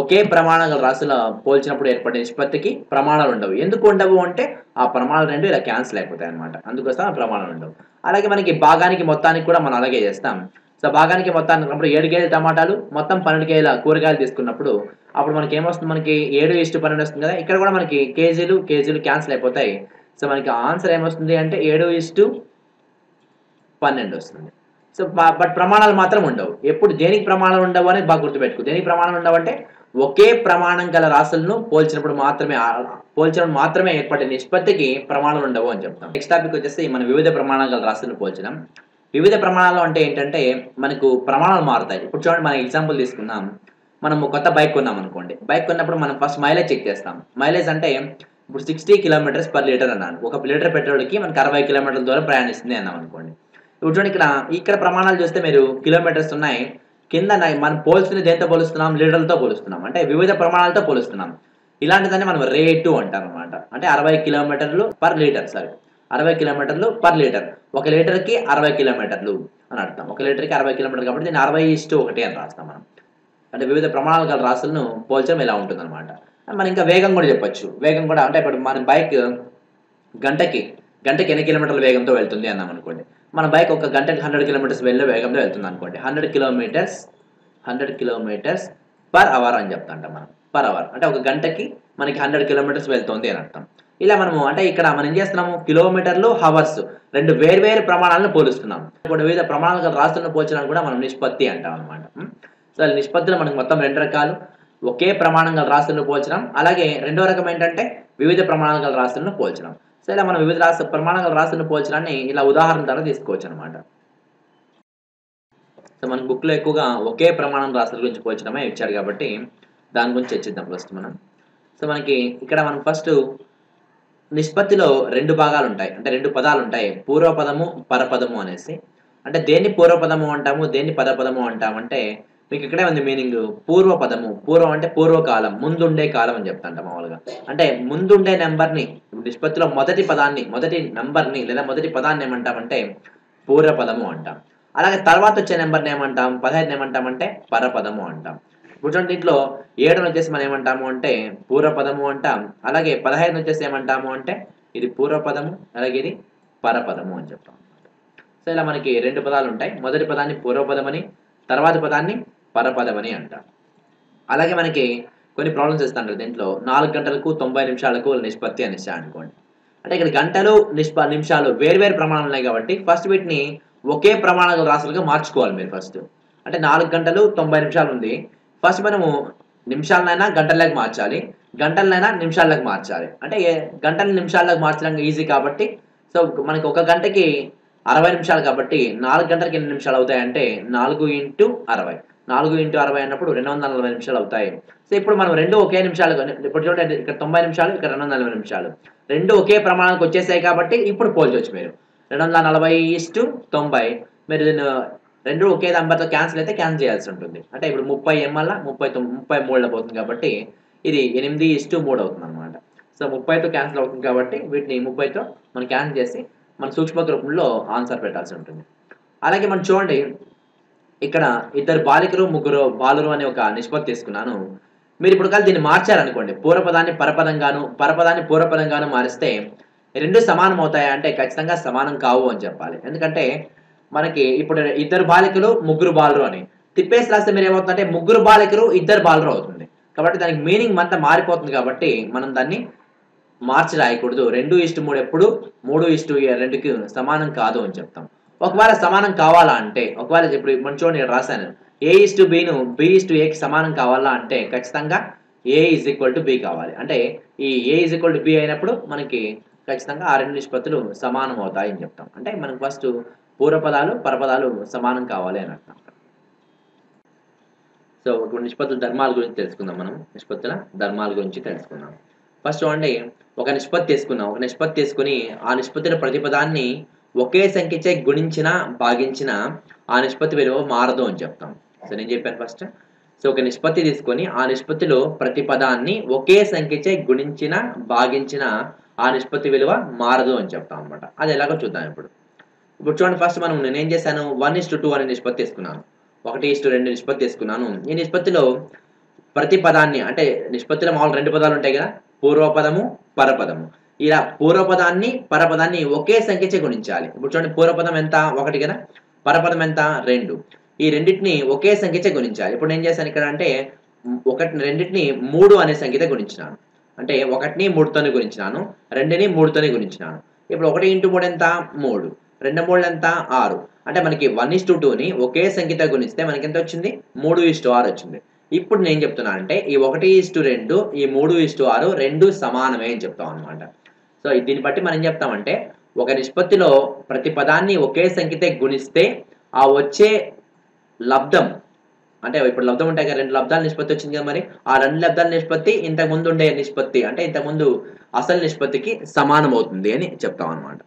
ఒకే ప్రమాణాల రాసుల పోల్చినప్పుడు ఏర్పడే నిష్పత్తికి ప్రమాణాలు ఉండవు. ఎందుకు ఉండవు అంటే ఆ ప్రమాణాలు రెండు ఇలా క్యాన్సిల్ అయిపోతాయి అనమాట అందుకోసం ఆ ప్రమాణాలు ఉండవు. అలాగే మనకి భాగానికి మొత్తానికి కూడా మనం అలాగే చేస్తాం. సో భాగానికి మొత్తాన్ని ఉన్నప్పుడు ఏడు కేజీల టమాటాలు మొత్తం పన్నెండు కేజీల కూరగాయలు తీసుకున్నప్పుడు అప్పుడు మనకి ఏమొస్తుంది? మనకి ఏడు ఇష్ట పన్నెండు వస్తుంది కదా? ఇక్కడ కూడా మనకి కేజీలు కేజీలు క్యాన్సిల్ అయిపోతాయి. సో మనకి ఆన్సర్ ఏమొస్తుంది అంటే ఏడు ఇష్టు పన్నెండు వస్తుంది. సో బట్ ప్రమాణాలు మాత్రం ఉండవు. ఎప్పుడు దేనికి ప్రమాణాలు ఉండవు అనేది బాగా గుర్తుపెట్టుకో. దేనికి ప్రమాణాలు ఉండవు అంటే ఒకే ప్రమాణం గల రాశులను పోల్చినప్పుడు మాత్రమే పోల్చినప్పుడు పోల్చడం మాత్రమే ఏర్పడే నిష్పత్తికి ప్రమాణాలు ఉండవు అని చెప్తాం. నెక్స్ట్ టాపిక్ వచ్చేసి మన వివిధ ప్రమాణాల గల రాశులను పోల్చడం. వివిధ ప్రమాణాలు అంటే ఏంటంటే మనకు ప్రమాణాలు మారుతాయి. ఇప్పుడు చూడండి మనం ఎగ్జాంపుల్ తీసుకుందాం. మనం కొత్త బైక్ కొన్నాం అనుకోండి. బైక్ కొన్నప్పుడు మనం ఫస్ట్ మైలేజ్ చెక్ చేస్తాం. మైలేజ్ అంటే ఇప్పుడు సిక్స్టీ కిలోమీటర్స్ పర్ లీటర్ అన్నాను. ఒక లీటర్ పెట్రోల్కి మనకి అరవై కిలోమీటర్ల దూరం ప్రయాణిస్తుంది అన్నాం అనుకోండి. ఇప్పుడు చూడండి ఇక్కడ ఇక్కడ ప్రమాణాలు చూస్తే మీరు కిలోమీటర్స్ ఉన్నాయి. కింద మనం పోల్చుకుని దేంతో పోలుస్తున్నాం? లీటర్లతో పోలుస్తున్నాం. అంటే వివిధ ప్రమాణాలతో పోలుస్తున్నాం. ఇలాంటిదాన్ని మనం రేటు అంటాం అనమాట అంటే అరవై కిలోమీటర్లు పర్ లీటర్ సారీ అరవై కిలోమీటర్లు పర్ లీటర్. ఒక లీటర్కి అరవై కిలోమీటర్లు అని అర్థం. ఒక లీటర్కి అరవై కిలోమీటర్లు కాబట్టి దీన్ని అరవై ఇస్టు ఒకటి అని రాస్తాం మనం. అంటే వివిధ ప్రమాణాలు గల రాసులను పోల్చడం ఇలా ఉంటుంది అనమాట మనం ఇంకా వేగం కూడా చెప్పొచ్చు. వేగం కూడా అంటే ఇప్పుడు మన బైక్ గంటకి గంటకి ఎన్ని కిలోమీటర్ల వేగంతో వెళ్తుంది అన్నాం అనుకోండి. మన బైక్ ఒక గంటకి హండ్రెడ్ కిలోమీటర్స్ వెళ్ళే వేగంతో వెళ్తుంది అనుకోండి. Hundred kilometres hundred kilometres per hour అని చెప్తాంట మనం. Per hour. అంటే ఒక గంటకి మనకి హండ్రెడ్ కిలోమీటర్స్ వెళ్తుంది అని అర్థం. ఇలా మనము అంటే ఇక్కడ మనం ఏం చేస్తున్నాము? కిలోమీటర్లు హవర్స్ రెండు వేర్వేరు ప్రమాణాలను పోలుస్తున్నాం ఇప్పుడు వివిధ ప్రమాణాలు రాస్తున్న పోల్చడానికి కూడా మనం నిష్పత్తి అంటాం అనమాట సో నిష్పత్తులు నిష్పత్తిలో మనకు మొత్తం రెండు రకాలు. ఒకే ప్రమాణంగా గల పోల్చడం అలాగే రెండో రకం ఏంటంటే వివిధ ప్రమాణాలు రాస్తులను పోల్చడం. సో ఇలా మనం వివిధ రాష్ట్ర ప్రమాణాలు గల పోల్చడాన్ని ఇలా ఉదాహరణ ద్వారా తీసుకోవచ్చు అనమాట సో మన బుక్లో ఎక్కువగా ఒకే ప్రమాణం రాస్తుల గురించి పోల్చడమే ఇచ్చారు కాబట్టి దాని గురించి చర్చిద్దాం ఫస్ట్ మనం. సో మనకి ఇక్కడ మనం ఫస్ట్ నిష్పత్తిలో రెండు భాగాలు ఉంటాయి అంటే రెండు పదాలు ఉంటాయి పూర్వపదము పరపదము అనేసి. అంటే దేన్ని పూర్వపదము అంటాము దేన్ని పదపదము అంటామంటే మీకు ఇక్కడే ఉంది మీనింగ్. పూర్వపదము. పూర్వం అంటే పూర్వకాలం ముందుండే కాలం అని చెప్తాంట మామూలుగా. అంటే ముందుండే నెంబర్ని నిష్పత్తిలో మొదటి పదాన్ని మొదటి నెంబర్ని లేదా మొదటి పదాన్ని ఏమంటామంటే పూర్వపదము అంటాం. అలాగే తర్వాత వచ్చే నెంబర్ని ఏమంటాం? పదహైదుని ఏమంటామంటే పరపదము అంటాం. చూడండి ఇంట్లో ఏడుని వచ్చేసి మనం ఏమంటాము అంటే పూర్వపదము అంటాం. అలాగే పదహైదు వచ్చేసి ఏమంటాము అంటే ఇది పూర్వపదము అలాగే ఇది పరపదము అని చెప్తాం సో ఇలా మనకి రెండు పదాలు ఉంటాయి. మొదటి పదాన్ని పూర్వపదమని తర్వాతి పదాన్ని పరపదమని అంటాం. అలాగే మనకి కొన్ని ప్రాబ్లమ్స్ ఇస్తాంటారు దీంట్లో. నాలుగు గంటలకు తొంభై నిమిషాలకు నిష్పత్తి అని అనుకోండి. అంటే ఇక్కడ గంటలు నిష్ప నిమిషాలు వేర్వేరు ప్రమాణాలు ఉన్నాయి కాబట్టి ఫస్ట్ వీటిని ఒకే ప్రమాణాల రాసులుగా మార్చుకోవాలి మీరు ఫస్ట్ అంటే నాలుగు గంటలు తొంభై నిమిషాలు ఉంది. ఫస్ట్ మనము నిమిషాలనైనా గంటలకు మార్చాలి. గంటలనైనా నిమిషాలకు మార్చాలి. అంటే గంటలు నిమిషాలకు మార్చడం ఈజీ కాబట్టి సో మనకి ఒక గంటకి అరవై నిమిషాలు కాబట్టి నాలుగు గంటలకి ఎన్ని నిమిషాలు అవుతాయి అంటే నాలుగు ఇంటూ అరవై. నాలుగు ఇంటూ అరవై అన్నప్పుడు రెండు వందల నలభై నిమిషాలు అవుతాయి. సో ఇప్పుడు మనం రెండు ఒకే నిమిషాలు ఇప్పుడు చూడండి ఇక్కడ తొంభై నిమిషాలు ఇక్కడ రెండు వందల నలభై నిమిషాలు. రెండు ఒకే ప్రమాణానికి వచ్చేసాయి కాబట్టి ఇప్పుడు పోల్చొచ్చు మీరు. రెండు వందల నలభై ఇస్టు తొంభై. మీరు రెండు ఒకే నెంబర్తో క్యాన్సిల్ అయితే క్యాన్సిల్ చేయాల్సి ఉంటుంది. అంటే ఇప్పుడు ముప్పై ఎంఎల్ ముప్పై ముప్పై మూడులో పోతుంది కాబట్టి ఇది ఎనిమిది ఇస్టు మూడు అవుతుంది అనమాట సో ముప్పైతో క్యాన్సిల్ అవుతుంది కాబట్టి వీటిని ముప్పైతో మనం క్యాన్సిల్ చేసి మన సూక్ష్మ రూపంలో ఆన్సర్ పెట్టాల్సి ఉంటుంది. అలాగే మనం చూడండి ఇక్కడ ఇద్దరు బాలికలు ముగ్గురు బాలురు అనే ఒక నిష్పత్తి తీసుకున్నాను. మీరు ఇప్పుడు కాదు దీన్ని మార్చారనుకోండి పూర్వపదాన్ని పరపదంగాను పరపదాన్ని పూర్వపదంగాను మారిస్తే రెండు సమానం అవుతాయా? అంటే ఖచ్చితంగా సమానం కావు అని చెప్పాలి. ఎందుకంటే మనకి ఇప్పుడు ఇద్దరు బాలికలు ముగ్గురు బాలరు అని. తిప్పేసి రాస్తే మీరు ఏమవుతుందంటే ముగ్గురు బాలికలు ఇద్దరు బాలరు అవుతుంది. కాబట్టి దానికి మీనింగ్ అంతా మారిపోతుంది కాబట్టి మనం దాన్ని మార్చి రాయకూడదు. రెండు ఇష్టు మూడు ఎప్పుడు? మూడు ఇష్టు రెండుకి సమానం కాదు అని చెప్తాం. ఒకవేళ సమానం కావాలా అంటే ఒకవేళ ఇప్పుడు మనం చూడండి రాశాను. ఏ ఇస్టు బీను బి ఇస్టు ఏకి సమానం కావాలా అంటే ఖచ్చితంగా A is equal to B కావాలి. అంటే ఈ A is equal to B అయినప్పుడు మనకి ఖచ్చితంగా ఆ రెండు నిష్పత్తులు సమానం అవుతాయి అని చెప్తాం. అంటే మనకు ఫస్ట్ పూర్వపదాలు పరపదాలు సమానం కావాలి అని అర్థం. సో ఇప్పుడు నిష్పత్తుల ధర్మాల గురించి తెలుసుకుందాం మనం. నిష్పత్తుల ధర్మాల గురించి తెలుసుకుందాం. ఫస్ట్ చూడండి ఒక నిష్పత్తి తీసుకున్నాం ఒక నిష్పత్తి తీసుకుని ఆ నిష్పత్తిలో ప్రతిపదాన్ని ఒకే సంఖ్యచే గుణించిన భాగించిన ఆ నిష్పత్తి విలువ మారదు అని చెప్తాం. సో నేను చెప్పాను ఫస్ట్. సో ఒక నిష్పత్తి తీసుకొని ఆ నిష్పత్తిలో ప్రతి పదాన్ని ఒకే సంఖ్యచే గుణించిన భాగించిన ఆ నిష్పత్తి విలువ మారదు అని చెప్తాం అనమాట అది ఎలాగో చూద్దాం ఇప్పుడు. ఇప్పుడు చూడండి ఫస్ట్ మనం నేను ఏం చేశాను? వన్ ఇస్ టు టూ అనే నిష్పత్తి తీసుకున్నాను. ఒకటి ఇస్టు రెండు నిష్పత్తి తీసుకున్నాను. ఈ నిష్పత్తిలో ప్రతి పదాన్ని అంటే నిష్పత్తిలో మామూలు రెండు పదాలు ఉంటాయి కదా? పూర్వపదము పరపదము. ఇలా పూర్వపదాన్ని పరపదాన్ని ఒకే సంఖ్యచే గుణించాలి. ఇప్పుడు చూడండి పూర్వపదం ఎంత? ఒకటి కదా? పరపదం ఎంత? రెండు. ఈ రెండింటిని ఒకే సంఖ్యచే గుణించాలి. ఇప్పుడు నేను చేశాను ఇక్కడ అంటే ఒకటి రెండింటిని మూడు అనే సంఖ్యతో గుణించినాను. అంటే ఒకటిని మూడుతోనే గుణించినాను రెండుని మూడుతోనే గుణించినాను. ఇప్పుడు ఒకటి ఇంటూ మూడు ఎంత? మూడు. రెండు మూడు ఎంత ఆరు. అంటే మనకి వన్ ఇస్ టు టూని ఒకే సంఖ్యతో గుణిస్తే మనకి ఎంత వచ్చింది మూడు ఇస్టు ఆరు వచ్చింది. ఇప్పుడు నేను చెప్తున్నా అంటే ఈ ఒకటి ఇస్టు రెండు ఈ మూడు ఇస్టు ఆరు రెండు సమానమే అని చెప్తాం అనమాట సో దీన్ని బట్టి మనం ఏం చెప్తామంటే ఒక నిష్పత్తిలో ప్రతి పదాన్ని ఒకే సంఖ్యతో గుణిస్తే ఆ వచ్చే లబ్ధం అంటే ఇప్పుడు లబ్ధం ఉంటాయి కదా రెండు లబ్ధాల నిష్పత్తి వచ్చింది కదా మరి. ఆ రెండు లబ్ధాల నిష్పత్తి ఇంతకు ముందు ఉండే నిష్పత్తి అంటే ఇంతకుముందు అసలు నిష్పత్తికి సమానం అవుతుంది అని చెప్తాం అనమాట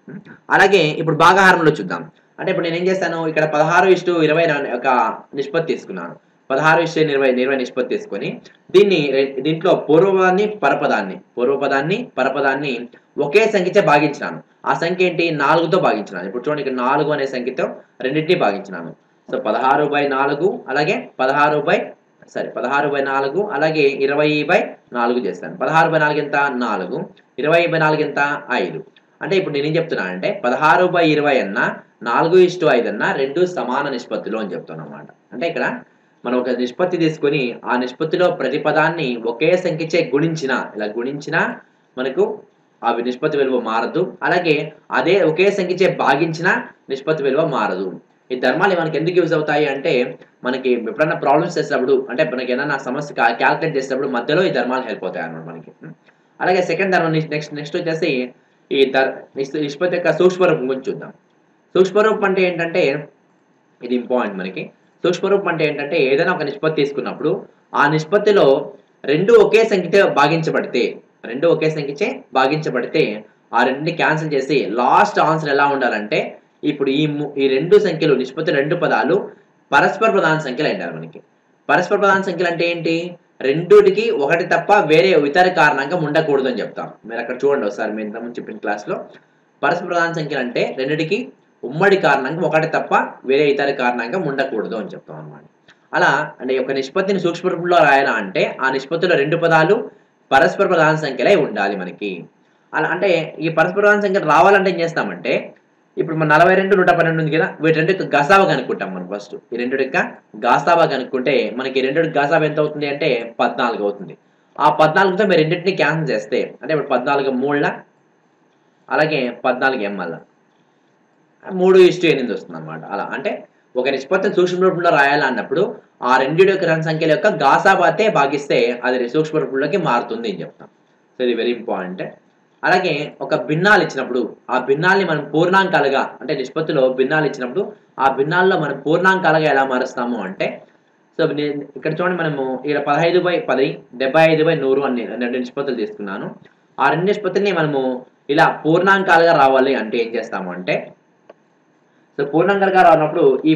అలాగే ఇప్పుడు భాగాహారంలో చూద్దాం. అంటే ఇప్పుడు నేను ఏం చేశాను? ఇక్కడ పదహారు ఇష్టు ఇరవై ఒక నిష్పత్తి తీసుకున్నాను. పదహారు ఇష్టు ఇరవై ఇరవై నిష్పత్తి తీసుకొని దీన్ని దీంట్లో పూర్వపదాన్ని పరపదాన్ని పూర్వపదాన్ని పరపదాన్ని ఒకే సంఖ్యతో భాగించినాను. ఆ సంఖ్య ఏంటి? నాలుగుతో భాగించినాను. ఇప్పుడు చూడండి ఇక్కడ నాలుగు అనే సంఖ్యతో రెండింటినీ భాగించినాను. సో పదహారు బై నాలుగు అలాగే పదహారు బై సరే పదహారు బై నాలుగు అలాగే ఇరవై బై నాలుగు చేస్తాను. పదహారు బై నాలుగు ఎంత? నాలుగు. ఇరవై బై నాలుగు ఎంత? ఐదు. అంటే ఇప్పుడు నేనేం చెప్తున్నా అంటే పదహారు బై ఇరవై అన్న నాలుగు ఇష్టు ఐదు అన్న రెండు సమాన నిష్పత్తిలో అని చెప్తున్నాను అనమాట అంటే ఇక్కడ మనం ఒక నిష్పత్తి తీసుకొని ఆ నిష్పత్తిలో ప్రతి పదాన్ని ఒకే సంఖ్యచే గుణించిన ఇలా గుణించినా మనకు ఆ నిష్పత్తి విలువ మారదు. అలాగే అదే ఒకే సంఖ్యచే భాగించిన నిష్పత్తి విలువ మారదు. ఈ ధర్మాలు మనకి ఎందుకు యూజ్ అవుతాయి అంటే మనకి ఎప్పుడైనా ప్రాబ్లమ్స్ చేసినప్పుడు అంటే మనకి ఏదైనా సమస్య క్యాల్కులేట్ చేసినప్పుడు మధ్యలో ఈ ధర్మాలు హెల్ప్ అవుతాయి అనమాట మనకి. అలాగే సెకండ్ ధర్మం నెక్స్ట్ నెక్స్ట్ వచ్చేసి ఈ ధర్ నిష్పత్తి యొక్క సూక్ష్మరూపం గురించి చూద్దాం. సూక్ష్మరూపం అంటే ఏంటంటే ఇది ఇంపార్టెంట్ మనకి. సూక్ష్మరూపం అంటే ఏంటంటే ఏదైనా ఒక నిష్పత్తి తీసుకున్నప్పుడు ఆ నిష్పత్తిలో రెండు ఒకే సంఖ్యతో భాగించబడితే రెండు ఒకే సంఖ్యచే భాగించబడితే ఆ రెండుని క్యాన్సిల్ చేసి లాస్ట్ ఆన్సర్ ఎలా ఉండాలంటే ఇప్పుడు ఈ ఈ రెండు సంఖ్యలు నిష్పత్తి రెండు పదాలు పరస్పర ప్రధాన సంఖ్యలు అంటారు మనకి. పరస్పర ప్రధాన సంఖ్యలు అంటే ఏంటి? రెండుటికి ఒకటి తప్ప వేరే ఇతర కారణంగా ఉండకూడదు అని చెప్తాం. మీరు అక్కడ చూడండి ఒకసారి మీరు ఇంతకుముందు చెప్పిన క్లాస్లో. పరస్పర ప్రధాన సంఖ్యలు అంటే రెండిటికి ఉమ్మడి కారణంగా ఒకటి తప్ప వేరే ఇతర కారణంగా ఉండకూడదు అని చెప్తాం అనమాట అలా అంటే ఒక నిష్పత్తిని సూక్ష్మ రూపంలో రాయాలా అంటే ఆ నిష్పత్తిలో రెండు పదాలు పరస్పర ప్రధాన సంఖ్యలే ఉండాలి మనకి. అలా అంటే ఈ పరస్పర ప్రధాన సంఖ్యలు రావాలంటే ఏం చేస్తామంటే ఇప్పుడు మన నలభై రెండు నూట పన్నెండు ఉంది కదా వీటి రెండు యొక్క కనుక్కుంటాం మనం ఫస్ట్ ఈ రెండు యొక్క కనుక్కుంటే మనకి రెండు గసాబా ఎంత అవుతుంది అంటే పద్నాలుగు అవుతుంది. ఆ పద్నాలుగుతో మీరు రెండింటిని క్యాన్సిల్ చేస్తే అంటే ఇప్పుడు పద్నాలుగు మూడుల అలాగే పద్నాలుగు ఎంఎల్ మూడు ఇష్టు ఎనిమిది వస్తుంది అనమాట అలా అంటే ఒక నిష్పత్తిని సూక్ష్మ రూపంలో రాయాలన్నప్పుడు ఆ రెండు యొక్క రన్ సంఖ్యల యొక్క గాసాబాతే భాగిస్తే అది సూక్ష్మ రూపంలోకి మారుతుంది అని చెప్తాం. సో ఇది వెరీ ఇంపార్టెంట్ అలాగే ఒక భిన్నాలు ఇచ్చినప్పుడు ఆ భిన్నాల్ని మనం పూర్ణాంకాలుగా అంటే నిష్పత్తిలో భిన్నాలు ఇచ్చినప్పుడు ఆ భిన్నాల్లో మనం పూర్ణాంకాలుగా ఎలా మారుస్తాము అంటే సో ఇక్కడ చూడండి మనము ఇక్కడ పదహైదు బై పది డెబ్బై ఐదు బై నూరు అని రెండు నిష్పత్తులు తీసుకున్నాను. ఆ రెండు నిష్పత్తిని మనము ఇలా పూర్ణాంకాలుగా రావాలి అంటే ఏం చేస్తాము అంటే సో పూర్ణాంకాలుగా రానప్పుడు ఈ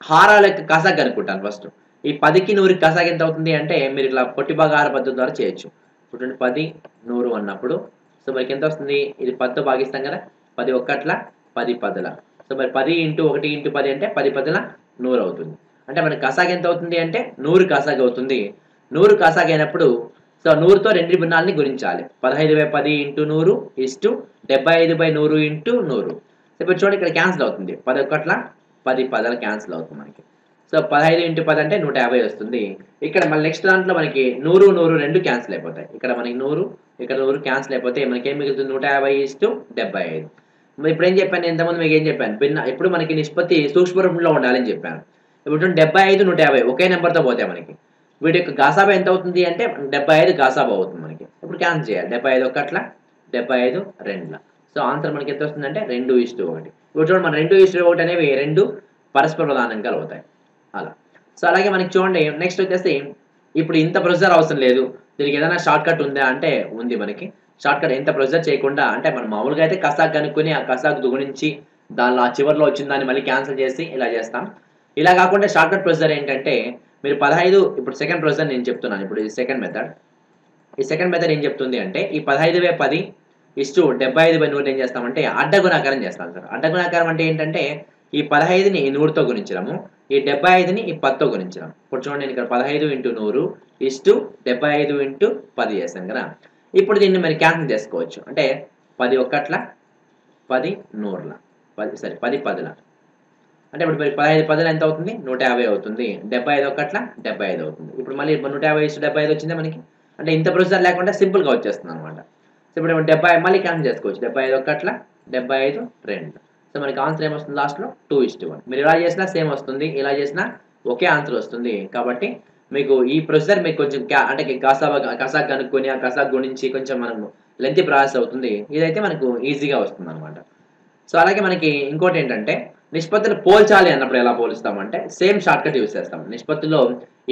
హారాల యొక్క కసాగ్ అనుకుంటాను ఫస్ట్ ఈ పదికి నూరు కసాగ్ ఎంత అవుతుంది అంటే మీరు ఇట్లా పొట్టి భాగాహార పద్ధతి ద్వారా చేయొచ్చు. ఇప్పుడు పది నూరు అన్నప్పుడు సో మనకి ఎంత వస్తుంది ఇది పదితో భాగిస్తాం కదా? పది ఒక్కట్ల పది పదుల. సో మరి పది ఇంటూ ఒకటి ఇంటూ పది అంటే పది పదుల నూరు అవుతుంది. అంటే మనకి కసాగ ఎంత అవుతుంది అంటే నూరు కసాగ అవుతుంది. నూరు కసాగ అయినప్పుడు సో నూరుతో రెండు భిన్నాలని గురించాలి పదహైదు బై పది ఇంటూ నూరు ఇస్టు డెబ్బై ఐదు బై నూరు ఇంటూ నూరు. సో ఇప్పుడు చూడండి ఇక్కడ క్యాన్సిల్ అవుతుంది. పది ఒక్కట్ల పది పదల క్యాన్సిల్ అవుతుంది మనకి. సో పదహైదు ఇంటూ పది అంటే నూట యాభై వస్తుంది. ఇక్కడ మళ్ళీ నెక్స్ట్ దాంట్లో మనకి నూరు నూరు రెండు క్యాన్సిల్ అయిపోతాయి. ఇక్కడ మనకి నూరు ఇక్కడ నూరు క్యాన్సిల్ అయిపోతే మనకి ఏం మిగులుతుంది? నూట యాభై ఇస్తూ డెబ్బై ఐదు. మరి ఇప్పుడు ఏం చెప్పాను? ఇంతకుముందు మీకు ఏం చెప్పాను? భిన్న ఇప్పుడు మనకి నిష్పత్తి సూక్ష్మ రూపంలో ఉండాలని చెప్పాను. ఇప్పుడు డెబ్బై ఐదు నూట యాభై ఒకే నెంబర్తో పోతాయి మనకి. వీటి యొక్క గాసాబా ఎంత అవుతుంది అంటే డెబ్బై ఐదు గాసాబా అవుతుంది మనకి. ఇప్పుడు క్యాన్సిల్ చేయాలి. డెబ్బై ఐదు ఒకట్ల డెబ్బై ఐదు రెండుల. సో ఆన్సర్ మనకి ఎంత వస్తుందంటే రెండు ఇస్తూ ఒకటి. ఇప్పుడు చూడండి మన రెండు ఇస్తూ ఒకటి అనేవి రెండు పరస్పర ప్రధానం కలుగుతాయి అలా. సో అలాగే మనకి చూడండి నెక్స్ట్ వచ్చేసి ఇప్పుడు ఇంత ప్రొసెసర్ అవసరం లేదు. దీనికి ఏదైనా షార్ట్ కట్ ఉందా అంటే ఉంది మనకి. షార్ట్ కట్ ఎంత ప్రొసెసర్ చేయకుండా అంటే మనం మామూలుగా అయితే కసాక్ కనుక్కొని ఆ కసాక్ దుగురించి దానిలో ఆ చివరిలో వచ్చిన దాన్ని మళ్ళీ క్యాన్సిల్ చేసి ఇలా చేస్తాం. ఇలా కాకుండా షార్ట్ కట్ ప్రొసెసర్ ఏంటంటే మీరు పదహైదు ఇప్పుడు సెకండ్ ప్రొసెసర్ నేను చెప్తున్నాను ఇప్పుడు ఇది సెకండ్ మెథడ్ ఈ సెకండ్ మెథడ్ ఏం చెప్తుంది అంటే ఈ పదహైదు బై పది ఇస్టు డెబ్బై ఐదు బై నూరు ఏం చేస్తామంటే అడ్డగుణాకారం చేస్తాం సార్. అడ్డగుణాకారం అంటే ఏంటంటే ఈ పదహైదుని నూరుతో గుణించడము ఈ డెబ్బై ఐదుని ఈ పదితో గుణించడం. ఇప్పుడు చూడండి నేను ఇక్కడ పదహైదు ఇంటూ నూరు ఇస్టు డెబ్బై ఐదు ఇంటూ పది చేస్తాం కదా ఇప్పుడు దీన్ని మరి క్యాన్సిల్ చేసుకోవచ్చు. అంటే పది ఒక్కట్ల పది నూరుల పది సారీ పది పదుల. అంటే ఇప్పుడు మరి పదహైదు పదులు ఎంత అవుతుంది? నూట యాభై అవుతుంది. డెబ్బై ఐదు ఒకట్ల డెబ్బై ఐదు అవుతుంది. ఇప్పుడు మళ్ళీ నూట యాభై ఇస్టు డెబ్బై ఐదు వచ్చిందే మనకి? అంటే ఇంత ప్రొసీజర్ లేకుండా సింపుల్గా వచ్చేస్తుంది అనమాట ఇప్పుడు డెబ్బై మళ్ళీ క్యాన్సిల్ చేసుకోవచ్చు. డెబ్బై ఐదు ఒకట్ల డెబ్బై ఐదు రెండు. సో మనకి ఆన్సర్ ఏమొస్తుంది లాస్ట్లో టూ ఇస్ట్ వన్ మీరు ఇలా చేసినా సేమ్ వస్తుంది ఇలా చేసినా ఒకే ఆన్సర్ వస్తుంది. కాబట్టి మీకు ఈ ప్రొసెసర్ మీకు కొంచెం అంటే కసాబా కసాక్ కనుక్కొని ఆ కసాక్ గురించి కొంచెం మనము లెంత్ ప్రాసెస్ అవుతుంది. ఇదైతే మనకు ఈజీగా వస్తుంది అనమాట సో అలాగే మనకి ఇంకోటి ఏంటంటే నిష్పత్తులు పోల్చాలి అన్నప్పుడు ఎలా పోలుస్తామంటే సేమ్ షార్ట్ కట్ యూస్ చేస్తాం. నిష్పత్తిలో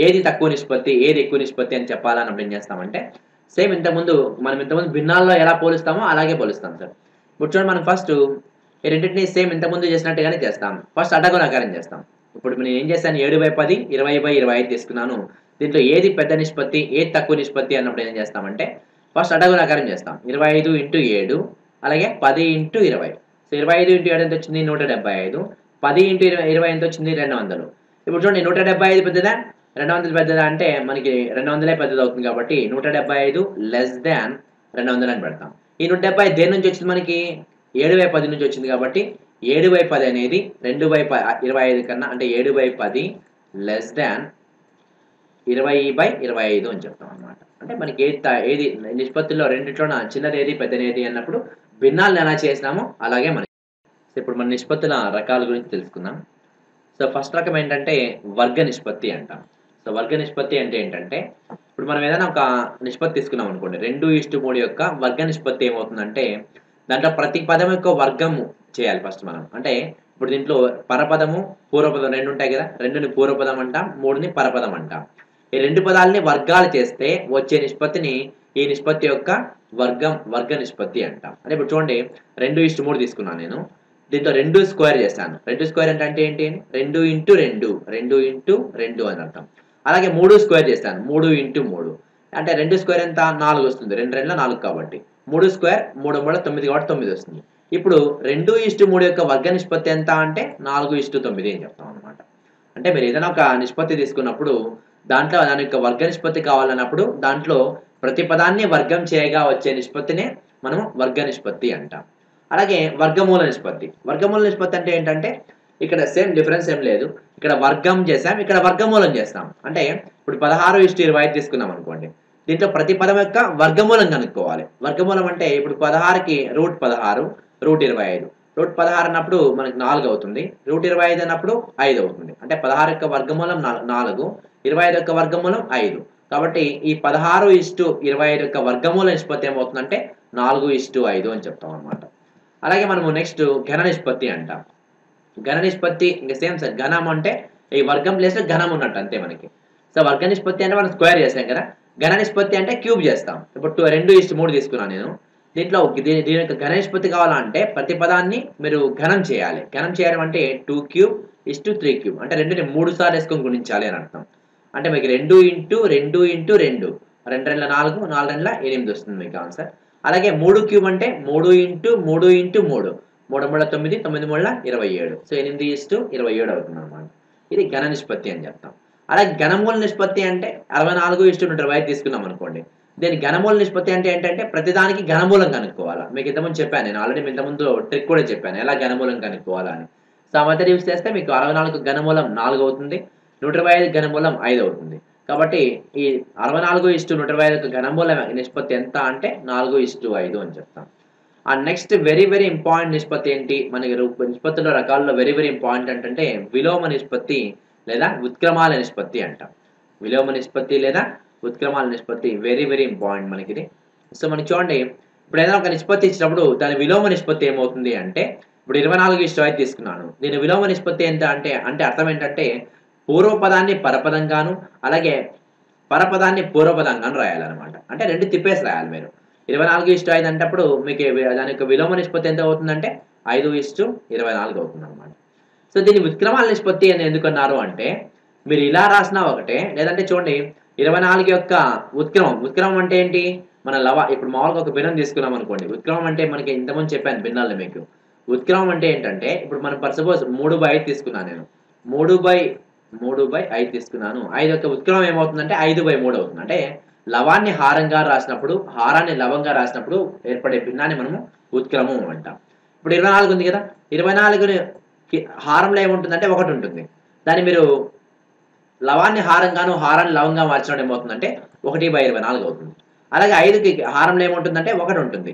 ఏది తక్కువ నిష్పత్తి ఏది ఎక్కువ నిష్పత్తి అని చెప్పాలన్నప్పుడు ఏం చేస్తామంటే సేమ్ ఇంతకుముందు మనం ఇంతకుముందు భిన్నాల్లో ఎలా పోలుస్తామో అలాగే పోలుస్తాం సార్. ఇప్పుడు చూడండి మనం ఫస్ట్ ఈ రెండింటిని సేమ్ ఇంతకుముందు చేసినట్టుగానే చేస్తాం. ఫస్ట్ అడ్డగుణాకారం చేస్తాం. ఇప్పుడు నేను ఏం చేశాను? ఏడు బై పది ఇరవై బై ఇరవై ఐదు తీసుకున్నాను. దీంట్లో ఏది పెద్ద నిష్పత్తి ఏది తక్కువ నిష్పత్తి అన్నప్పుడు ఏం చేస్తామంటే ఫస్ట్ అడ్డగుణాకారం చేస్తాం. ఇరవై ఐదు ఇంటూ ఏడు అలాగే పది ఇంటూ ఇరవై. సో ఇరవై ఐదు ఇంటూ ఏడు ఎంత వచ్చింది? నూట డెబ్బై ఐదు. పది ఇంటూ ఇరవై ఇరవై ఎంత వచ్చింది? రెండు వందలు. ఇప్పుడు చూడండి నూట డెబ్బై ఐదు పెద్దదా? రెండు వందలు పెద్దదా అంటే మనకి రెండు వందలే పెద్దది అవుతుంది కాబట్టి నూట డెబ్బై ఐదు లెస్ దాన్ రెండు వందలు అని పెడతాం. ఈ నూట డెబ్బై ఐదు దేని నుంచి వచ్చింది మనకి? ఏడు బై పది నుంచి వచ్చింది కాబట్టి ఏడు బై పది అనేది రెండు బై ప ఇరవై ఐదు కన్నా అంటే ఏడు బై పది లెస్ దాన్ ఇరవై బై ఇరవై ఐదు అని చెప్తాం అనమాట అంటే మనకి ఏది ఏది నిష్పత్తిలో రెండిట్లోన చిన్నదేది ఏది అన్నప్పుడు భిన్నాలను ఎలా చేసినామో అలాగే మనకి. సో ఇప్పుడు మన నిష్పత్తుల రకాల గురించి తెలుసుకుందాం. సో ఫస్ట్ రకం ఏంటంటే వర్గ నిష్పత్తి అంటాం. సో వర్గ నిష్పత్తి అంటే ఏంటంటే ఇప్పుడు మనం ఏదైనా ఒక నిష్పత్తి తీసుకున్నాం అనుకోండి రెండు ఇష్టు మూడు యొక్క వర్గ నిష్పత్తి ఏమవుతుందంటే దాంట్లో ప్రతి పదం యొక్క వర్గము చేయాలి ఫస్ట్ మనం. అంటే ఇప్పుడు దీంట్లో పరపదము పూర్వపదం రెండు ఉంటాయి కదా. రెండుని పూర్వపదం అంటాం మూడుని పరపదం అంటాం. ఈ రెండు పదాలని వర్గాలు చేస్తే వచ్చే నిష్పత్తిని ఈ నిష్పత్తి యొక్క వర్గం వర్గ నిష్పత్తి అంటాం. అంటే ఇప్పుడు చూడండి రెండు ఇష్టు మూడు తీసుకున్నాను నేను. దీంట్లో రెండు స్క్వేర్ చేస్తాను రెండు స్క్వేర్ అంటే అంటే ఏంటి? రెండు ఇంటూ రెండు రెండు ఇంటూ రెండు అని అర్థం. అలాగే మూడు స్క్వేర్ చేస్తాను మూడు ఇంటూ మూడు. అంటే రెండు స్క్వేర్ ఎంత? నాలుగు వస్తుంది. రెండు రెండులో నాలుగు కాబట్టి. మూడు స్క్వేర్ మూడు మూడు తొమ్మిది కాబట్టి తొమ్మిది వస్తుంది. ఇప్పుడు రెండు ఇష్టు మూడు యొక్క వర్గ నిష్పత్తి ఎంత అంటే నాలుగు ఇష్టు తొమ్మిది అని చెప్తాం అనమాట అంటే మీరు ఏదైనా ఒక నిష్పత్తి తీసుకున్నప్పుడు దాంట్లో దాని యొక్క వర్గ నిష్పత్తి కావాలన్నప్పుడు దాంట్లో ప్రతి పదాన్ని వర్గం చేయగా వచ్చే నిష్పత్తినే మనం వర్గ నిష్పత్తి అంటాం. అలాగే వర్గమూల నిష్పత్తి. వర్గమూల నిష్పత్తి అంటే ఏంటంటే ఇక్కడ సేమ్ డిఫరెన్స్ ఏం లేదు. ఇక్కడ వర్గం చేసాం ఇక్కడ వర్గమూలం చేస్తాం. అంటే ఇప్పుడు పదహారు ఇష్టు ఇరవై ఐదు తీసుకున్నాం అనుకోండి. దీంట్లో ప్రతి పదం యొక్క వర్గమూలం కనుక్కోవాలి. వర్గమూలం అంటే ఇప్పుడు పదహారుకి రూట్ పదహారు రూట్ ఇరవై ఐదు రూట్ పదహారు అన్నప్పుడు మనకి నాలుగు అవుతుంది. రూట్ ఇరవై ఐదు అన్నప్పుడు ఐదు అవుతుంది. అంటే పదహారు యొక్క వర్గమూలం నాలుగు ఇరవై ఐదు యొక్క వర్గమూలం ఐదు. కాబట్టి ఈ పదహారు ఇస్టు ఇరవై ఐదు యొక్క వర్గమూల నిష్పత్తి ఏమవుతుందంటే నాలుగు ఇస్టు ఐదు అని చెప్తాం అనమాట అలాగే మనము నెక్స్ట్ ఘన నిష్పత్తి అంటాం. ఘన నిష్పత్తి ఇంకా సేమ్ సార్. ఘనం అంటే ఈ వర్గం ప్లేస్ ఘనం ఉన్నట్టు అంతే మనకి. సో వర్గ నిష్పత్తి అంటే మనం స్క్వేర్ చేసాం కదా. ఘన నిష్పత్తి అంటే క్యూబ్ చేస్తాం. ఇప్పుడు టూ రెండు ఇష్టు మూడు తీసుకున్నాను నేను. దీంట్లో దీని దీని యొక్క ఘన నిష్పత్తి కావాలంటే ప్రతి పదాన్ని మీరు ఘనం చేయాలి. ఘనం చేయడం అంటే two cube is to three cube. అంటే రెండుని మూడు సార్లు వేసుకొని గుణించాలి అని అర్థం. అంటే మీకు రెండు ఇంటూ రెండు ఇంటూ రెండు. రెండు రెండుల నాలుగు నాలుగు రెండుల ఎనిమిది వస్తుంది మీకు ఆన్సర్. అలాగే మూడు క్యూబ్ అంటే మూడు ఇంటూ మూడు ఇంటూ మూడు. మూడు మూడు తొమ్మిది తొమ్మిది మూడు ఇరవై ఏడు. సో ఎనిమిది ఇస్టు ఇరవై ఏడు అవుతుంది అనమాట ఇది ఘన నిష్పత్తి అని చెప్తాం. అలాగే ఘనమూల నిష్పత్తి అంటే అరవై నాలుగు ఇస్టు నూట ఇరవై తీసుకున్నాం అనుకోండి. దీని ఘనమూల నిష్పత్తి అంటే ఏంటంటే ప్రతిదానికి ఘనమూలం కనుక్కోవాలా. మీకు ఇంతకుముందు చెప్పాను నేను ఆల్రెడీ ఇంతకుముందు ట్రిక్ కూడా చెప్పాను. ఎలా ఘనమూలం కనుక్కోవాలా అని. సో ఆ మెథడ్ యూస్ చేస్తే మీకు అరవై నాలుగు ఘనమూలం నాలుగు అవుతుంది నూట ఇరవై ఐదు ఘనమూలం ఐదు అవుతుంది. కాబట్టి ఈ అరవై నాలుగు ఇస్టు నూట ఇరవై ఐదు ఘనమూలం నిష్పత్తి ఎంత అంటే నాలుగు ఇస్టు ఐదు అని చెప్తాం. ఆ నెక్స్ట్ వెరీ వెరీ ఇంపార్టెంట్ నిష్పత్తి ఏంటి? మనకి నిష్పత్తిలో నిష్పత్తుల రకాల్లో వెరీ వెరీ ఇంపార్టెంట్ అంటే విలోమ నిష్పత్తి లేదా ఉత్క్రమాల నిష్పత్తి అంటాం. విలోమ నిష్పత్తి లేదా ఉత్క్రమాల నిష్పత్తి వెరీ వెరీ ఇంపార్టెంట్ మనకి ఇది సో మనకి చూడండి ఇప్పుడు ఏదైనా ఒక నిష్పత్తి ఇచ్చినప్పుడు దాని విలోమ నిష్పత్తి ఏమవుతుంది అంటే ఇప్పుడు ఇరవై నాలుగు ఇష్టం అయితే తీసుకున్నాను. దీని విలోమ నిష్పత్తి ఎంత అంటే అంటే అర్థం ఏంటంటే పూర్వపదాన్ని పరపదంగాను అలాగే పరపదాన్ని పూర్వపదంగాను రాయాలన్నమాట. అంటే రెండు తిప్పేసి రాయాలి మీరు. ఇరవై నాలుగు ఇష్టం ఐదు అంటప్పుడు మీకు దాని యొక్క విలోమ నిష్పత్తి ఎంత అవుతుందంటే ఐదు ఇష్టం ఇరవై నాలుగు అవుతుంది అనమాట సో దీన్ని ఉత్క్రమాల నిష్పత్తి అని ఎందుకన్నారు అంటే మీరు ఇలా రాసినా ఒకటే లేదంటే చూడండి ఇరవై నాలుగు యొక్క ఉత్క్రమం. ఉత్క్రమం అంటే ఏంటి? మన లవ ఇప్పుడు మామూలుగా ఒక భిన్నం తీసుకున్నాం అనుకోండి. ఉత్క్రమం అంటే మనకి ఇంతకుముందు చెప్పాను భిన్నాలు మీకు. ఉత్క్రమం అంటే ఏంటంటే ఇప్పుడు మనం ఫర్ సపోజ్ మూడు బై ఐదు తీసుకున్నాను నేను. మూడు బై మూడు బై ఐదు తీసుకున్నాను. ఐదు యొక్క ఉత్క్రమం ఏమవుతుందంటే ఐదు బై మూడు అవుతుంది. అంటే లవాన్ని హారంగా రాసినప్పుడు హారాన్ని లవంగా రాసినప్పుడు ఏర్పడే భిన్నాన్ని మనము ఉత్క్రమం అంటాం. ఇప్పుడు ఇరవై నాలుగు ఉంది కదా. ఇరవై నాలుగుని హారంలో ఏముంటుందంటే ఒకటి ఉంటుంది. దాన్ని మీరు లవాన్ని హారంగాను హారాన్ని లవంగా మార్చడం ఏమవుతుందంటే ఒకటి బై ఇరవై నాలుగు అవుతుంది. అలాగే ఐదుకి హారంలో ఏముంటుందంటే ఒకటి ఉంటుంది.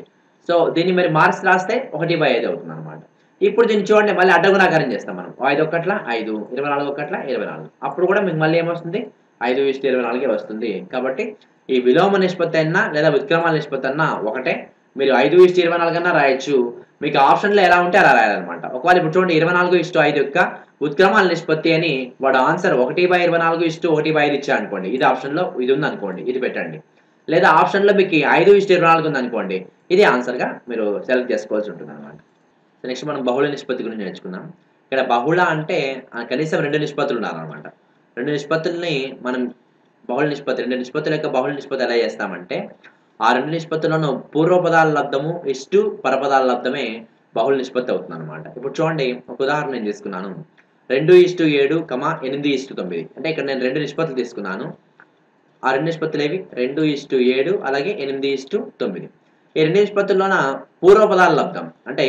సో దీన్ని మీరు మార్క్స్ రాస్తే ఒకటి బై ఐదు అవుతుంది అనమాట ఇప్పుడు దీన్ని చూడండి మళ్ళీ అడ్డగుణాకారం చేస్తాం మనం. ఐదు ఒకట్ల ఐదు ఇరవై నాలుగు ఒకట్ల ఇరవై నాలుగు. అప్పుడు కూడా మీకు మళ్ళీ ఏమొస్తుంది? ఐదు ఇష్ట ఇరవై నాలుగే వస్తుంది. కాబట్టి ఈ విలోమ నిష్పత్తి అయినా లేదా విక్రమాల నిష్పత్తి అన్నా ఒకటే. మీరు ఐదు ఇష్ట ఇరవై నాలుగు అన్నా రాయొచ్చు. మీకు ఆప్షన్లో ఎలా ఉంటే అలా రాయాలన్నమాట. ఒకవేళ ఇప్పుడు చూడండి ఇరవై నాలుగు ఇస్టు ఐదు యొక్క ఉత్క్రమాల నిష్పత్తి అని వాడు ఆన్సర్ ఒకటి బై ఇరవై నాలుగు ఇస్టు ఒకటి బై ఐదు ఇచ్చా అనుకోండి ఇది ఆప్షన్లో ఇది ఉంది అనుకోండి ఇది పెట్టండి. లేదా ఆప్షన్లో మీకు ఐదు ఇష్ట ఇరవై నాలుగు ఉంది అనుకోండి ఇది ఆన్సర్గా మీరు సెలెక్ట్ చేసుకోవాల్సి ఉంటుంది అనమాట నెక్స్ట్ మనం బహుళ నిష్పత్తి గురించి నేర్చుకుందాం. ఇక్కడ బహుళ అంటే కనీసం రెండు నిష్పత్తులు ఉన్నారనమాట రెండు నిష్పత్తుల్ని మనం బహుళ నిష్పత్తి రెండు నిష్పత్తుల యొక్క బహుళ నిష్పత్తి ఎలా చేస్తామంటే ఆ రెండు నిష్పత్తులను పూర్వపదాల లబ్ధము ఇష్టు పరపదాల లబ్ధమే బహుళ నిష్పత్తి అవుతుంది అనమాట ఇప్పుడు చూడండి ఒక ఉదాహరణ నేను తీసుకున్నాను. రెండు ఇష్టు ఏడు కమా ఎనిమిది ఇష్టు తొమ్మిది. అంటే ఇక్కడ నేను రెండు నిష్పత్తులు తీసుకున్నాను. ఆ రెండు నిష్పత్తులు ఏవి? రెండు ఇష్టు ఏడు అలాగే ఎనిమిది ఇష్టు తొమ్మిది. ఈ రెండు నిష్పత్తుల్లోన పూర్వపదాల లబ్ధం. అంటే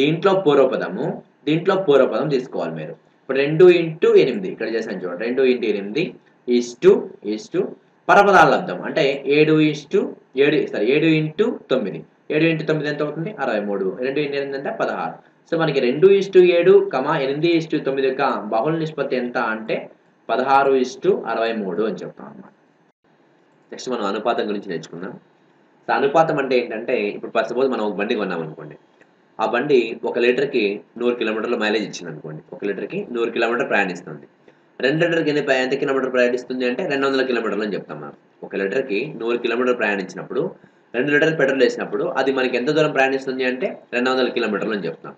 దీంట్లో పూర్వపదము దీంట్లో పూర్వపదం తీసుకోవాలి మీరు. ఇప్పుడు రెండు ఇంటూ ఎనిమిది ఇక్కడ చేశాను చూడండి. రెండు ఇంటూ ఎనిమిది ఇష్టు ఇష్టు పరపదాల లబ్దం అంటే ఏడు ఇష్టు ఏడు సారీ ఏడు ఇంటూ తొమ్మిది. ఏడు ఇంటూ తొమ్మిది ఎంత అవుతుంది? అరవై మూడు. రెండు ఇంటూ ఎనిమిది అంటే పదహారు. సో మనకి రెండు ఇస్టు ఏడు కమా ఎనిమిది ఇస్టు తొమ్మిది యొక్క బహుళ నిష్పత్తి ఎంత అంటే పదహారు ఇస్టు అరవై మూడు అని చెప్తాం అన్నమాట. నెక్స్ట్ మనం అనుపాతం గురించి నేర్చుకుందాం. సో అనుపాతం అంటే ఏంటంటే ఇప్పుడు ఫర్ సపోజ్ మనం ఒక బండి కొన్నాం అనుకోండి. ఆ బండి ఒక లీటర్కి నూరు కిలోమీటర్ల మైలేజ్ ఇచ్చింది అనుకోండి ఒక లీటర్కి నూరు కిలోమీటర్ ప్రయాణిస్తుంది. రెండు లీటర్కి ఎన్ని ఎంత కిలోమీటర్ ప్రయాణిస్తుంది అంటే రెండు వందల కిలోమీటర్లు అని చెప్తాం మనం. ఒక లీటర్కి నూరు కిలోమీటర్ ప్రయాణించినప్పుడు రెండు లీటర్ పెట్రోల్ వేసినప్పుడు అది మనకి ఎంత దూరం ప్రయాణిస్తుంది అంటే రెండు వందల కిలోమీటర్లు అని చెప్తాం.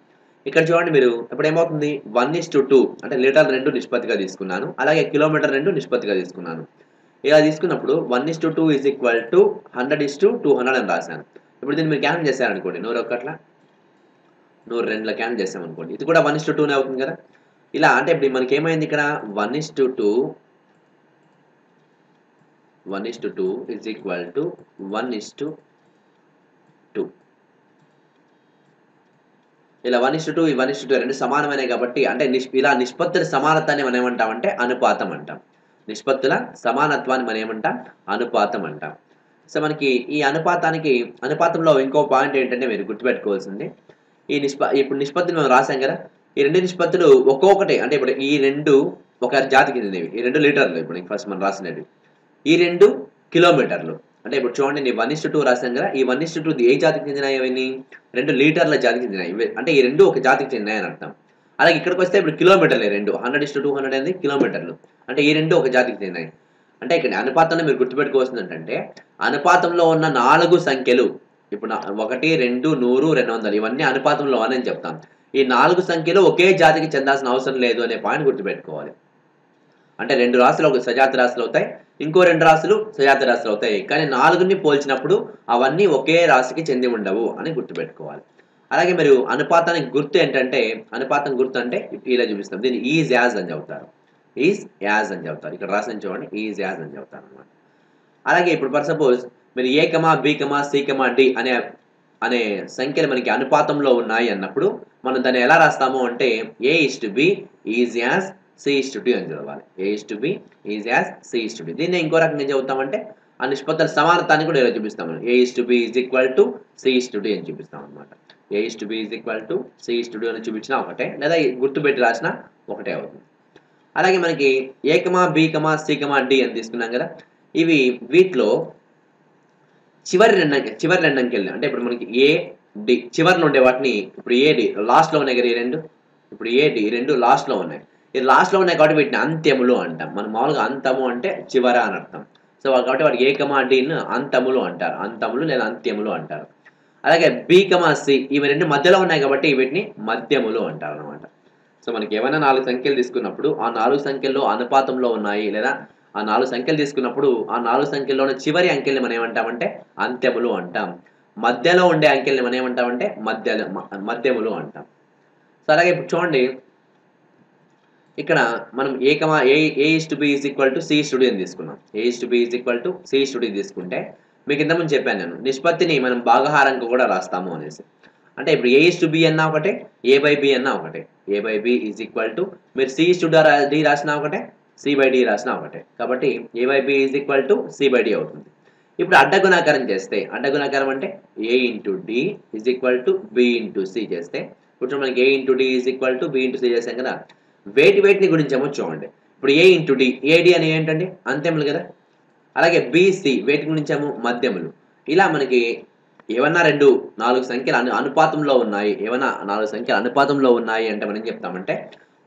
ఇక్కడ చూడండి మీరు ఇప్పుడు ఏమవుతుంది? వన్ ఇస్ టు టూ అంటే లీటర్ రెండు నిష్పత్తిగా తీసుకున్నాను అలాగే కిలోమీటర్ రెండు నిష్పత్తిగా తీసుకున్నాను. ఇలా తీసుకున్నప్పుడు one is to two is equal to hundred is to two hundred అని రాశాను. ఇప్పుడు దీన్ని మీరు క్యాన్ చేశారనుకోండి నూరు ఒక్కట్ల? నూరు రెండులో క్యాన్ చేసామనుకోండి ఇది కూడా వన్ ఇస్ టు టూనే అవుతుంది కదా? ఇలా అంటే ఇప్పుడు మనకి ఏమైంది ఇక్కడ? One is to two one is to two is equal to one is to two ఇలా one is two one is two రెండు సమానమైనవి కాబట్టి అంటే నిష్ ఇలా నిష్పత్తుల సమానత్వాన్ని మనం ఏమంటామంటే అనుపాతం అంటాం. నిష్పత్తుల సమానత్వాన్ని మనం ఏమంటాం? అనుపాతం అంటాం. సో మనకి ఈ అనుపాతానికి అనుపాతంలో ఇంకో పాయింట్ ఏంటంటే మీరు గుర్తుపెట్టుకోవాల్సింది. ఈ నిష్ప ఇప్పుడు నిష్పత్తిని మనం రాసాం కదా? ఈ రెండు నిష్పత్తులు ఒక్కొక్కటి. అంటే ఇప్పుడు ఈ రెండు ఒక జాతికి చెందినవి ఈ రెండు లీటర్లు ఇప్పుడు ఫస్ట్ మనం రాసినవి. ఈ రెండు కిలోమీటర్లు. అంటే ఇప్పుడు చూడండి నేను వన్ ఇస్టు టూ రాసాను కదా ఈ వన్ ఇస్టు టూ ఏ జాతికి చెందినాయి అవన్నీ? రెండు లీటర్ల జాతికి చెందినాయి అంటే ఈ రెండు ఒక జాతికి చెందినాయి అని అర్థం. అలాగే ఇక్కడికి వస్తే ఇప్పుడు కిలోమీటర్లు రెండు. హండ్రెడ్ ఇస్టు టూ హండ్రెడ్ అనేది కిలోమీటర్లు. అంటే ఈ రెండు ఒక జాతికి చెందినాయి అంటే ఇక్కడ అనుపాతంలో మీరు గుర్తుపెట్టుకోవాల్సింది ఏంటంటే అనుపాతంలో ఉన్న నాలుగు సంఖ్యలు ఇప్పుడు ఒకటి రెండు నూరు రెండు వందలు ఇవన్నీ అనుపాతంలో అని చెప్తాం. ఈ నాలుగు సంఖ్యలు ఒకే జాతికి చెందాల్సిన అవసరం లేదు అనే పాయింట్ గుర్తుపెట్టుకోవాలి. అంటే రెండు రాశులు ఒక సజాతి రాశులు అవుతాయి ఇంకో రెండు రాశులు సజాతి రాశులు అవుతాయి. కానీ నాలుగుని పోల్చినప్పుడు అవన్నీ ఒకే రాశికి చెంది ఉండవు అని గుర్తుపెట్టుకోవాలి. అలాగే మరియు అనుపాతానికి గుర్తు ఏంటంటే అనుపాతం గుర్తు అంటే ఇలా చూపిస్తాం దీన్ని ఈజ్ యాజ్ అని చెబుతారు. ఈజ్ యాజ్ అని చెబుతారు. ఇక్కడ రాసిన చూడండి ఈజ్ యాజ్ అని చెబుతారు అనమాట అలాగే ఇప్పుడు ఫర్ సపోజ్ మీరు A comma B comma C comma D అనే అనే సంఖ్యలు మనకి అనుపాతంలో ఉన్నాయి అన్నప్పుడు మనం దాన్ని ఎలా రాస్తాము అంటే A is to B is as C is to D అని చదవాలి. A is to B is as C is to D దీన్ని ఇంకో రకంగా చదువుతామంటే ఆ నిష్పత్తుల సమానతాన్ని కూడా ఇలా చూపిస్తాము A is to B is equal to C is to D అని చూపిస్తాం అనమాట A is to B is equal to C is to D అని చూపించినా ఒకటే లేదా గుర్తుపెట్టి రాసినా ఒకటే అవుతుంది. అలాగే మనకి A comma B comma C comma D అని తీసుకున్నాం కదా ఇవి వీటిలో చివరి రెండు చివరి రెండు అంకెలు అంటే ఇప్పుడు మనకి ఏ డి చివరిలో ఉండే వాటిని ఇప్పుడు ఏడి లాస్ట్లో ఉన్నాయి కదా ఈ రెండు? ఇప్పుడు ఏడి ఈ రెండు లాస్ట్లో ఉన్నాయి. ఈ లాస్ట్లో ఉన్నాయి కాబట్టి వీటిని అంత్యములు అంటాం. మనం మామూలుగా అంతము అంటే చివర అని అర్థం. సో కాబట్టి వాటికి ఏ కమా అంతములు అంటారు. అంతములు లేదా అంత్యములు అంటారు. అలాగే బి కమా సి ఇవి రెండు మధ్యలో ఉన్నాయి కాబట్టి వీటిని మధ్యములు అంటారు అనమాట సో మనకి ఏమైనా నాలుగు సంఖ్యలు తీసుకున్నప్పుడు ఆ నాలుగు సంఖ్యల్లో అనుపాతంలో ఉన్నాయి లేదా ఆ నాలుగు సంఖ్యలు తీసుకున్నప్పుడు ఆ నాలుగు సంఖ్యల్లోని చివరి అంకెల్ని మనం ఏమంటామంటే అంత్యములు అంటాం. మధ్యలో ఉండే అంకెల్ని మనం ఏమంటామంటే మధ్యలో మధ్యములు అంటాం. సో అలాగే ఇప్పుడు చూడండి. ఇక్కడ మనం A comma A A is to B is equal to C study అని తీసుకున్నాం. A is to B is equal to C studio తీసుకుంటే మీకు ఇంతకుముందు చెప్పాను నేను నిష్పత్తిని మనం భాగహారంకు కూడా రాస్తాము అనేసి. అంటే ఇప్పుడు ఏ ఇస్ టు బి అన్నా ఒకటే ఏ బై బి అన్నా ఒకటే. A by B is equal to మీరు సి ఇస్ టు డి రాసినా ఒకటే సి బై డి రాసినా ఒకటే. కాబట్టి A by B is equal to C by D అవుతుంది. ఇప్పుడు అడ్డగుణాకారం చేస్తే అడ్డగుణాకారం అంటే A into D is equal to B into C చేస్తే ఇప్పుడు మనకి A into D is equal to B into C చేసాం కదా. వేటి వేటిని గురించేమో చూడండి. ఇప్పుడు ఏ ఇంటూ డి ఏడి అని ఏంటండి? అంత్యములు కదా. అలాగే బీసీ వేటి గురించేమో మధ్యములు. ఇలా మనకి ఏమన్నా రెండు నాలుగు సంఖ్యలు అను అనుపాతంలో ఉన్నాయి. ఏమన్నా నాలుగు సంఖ్యలు అనుపాతంలో ఉన్నాయి అంటే మనం చెప్తామంటే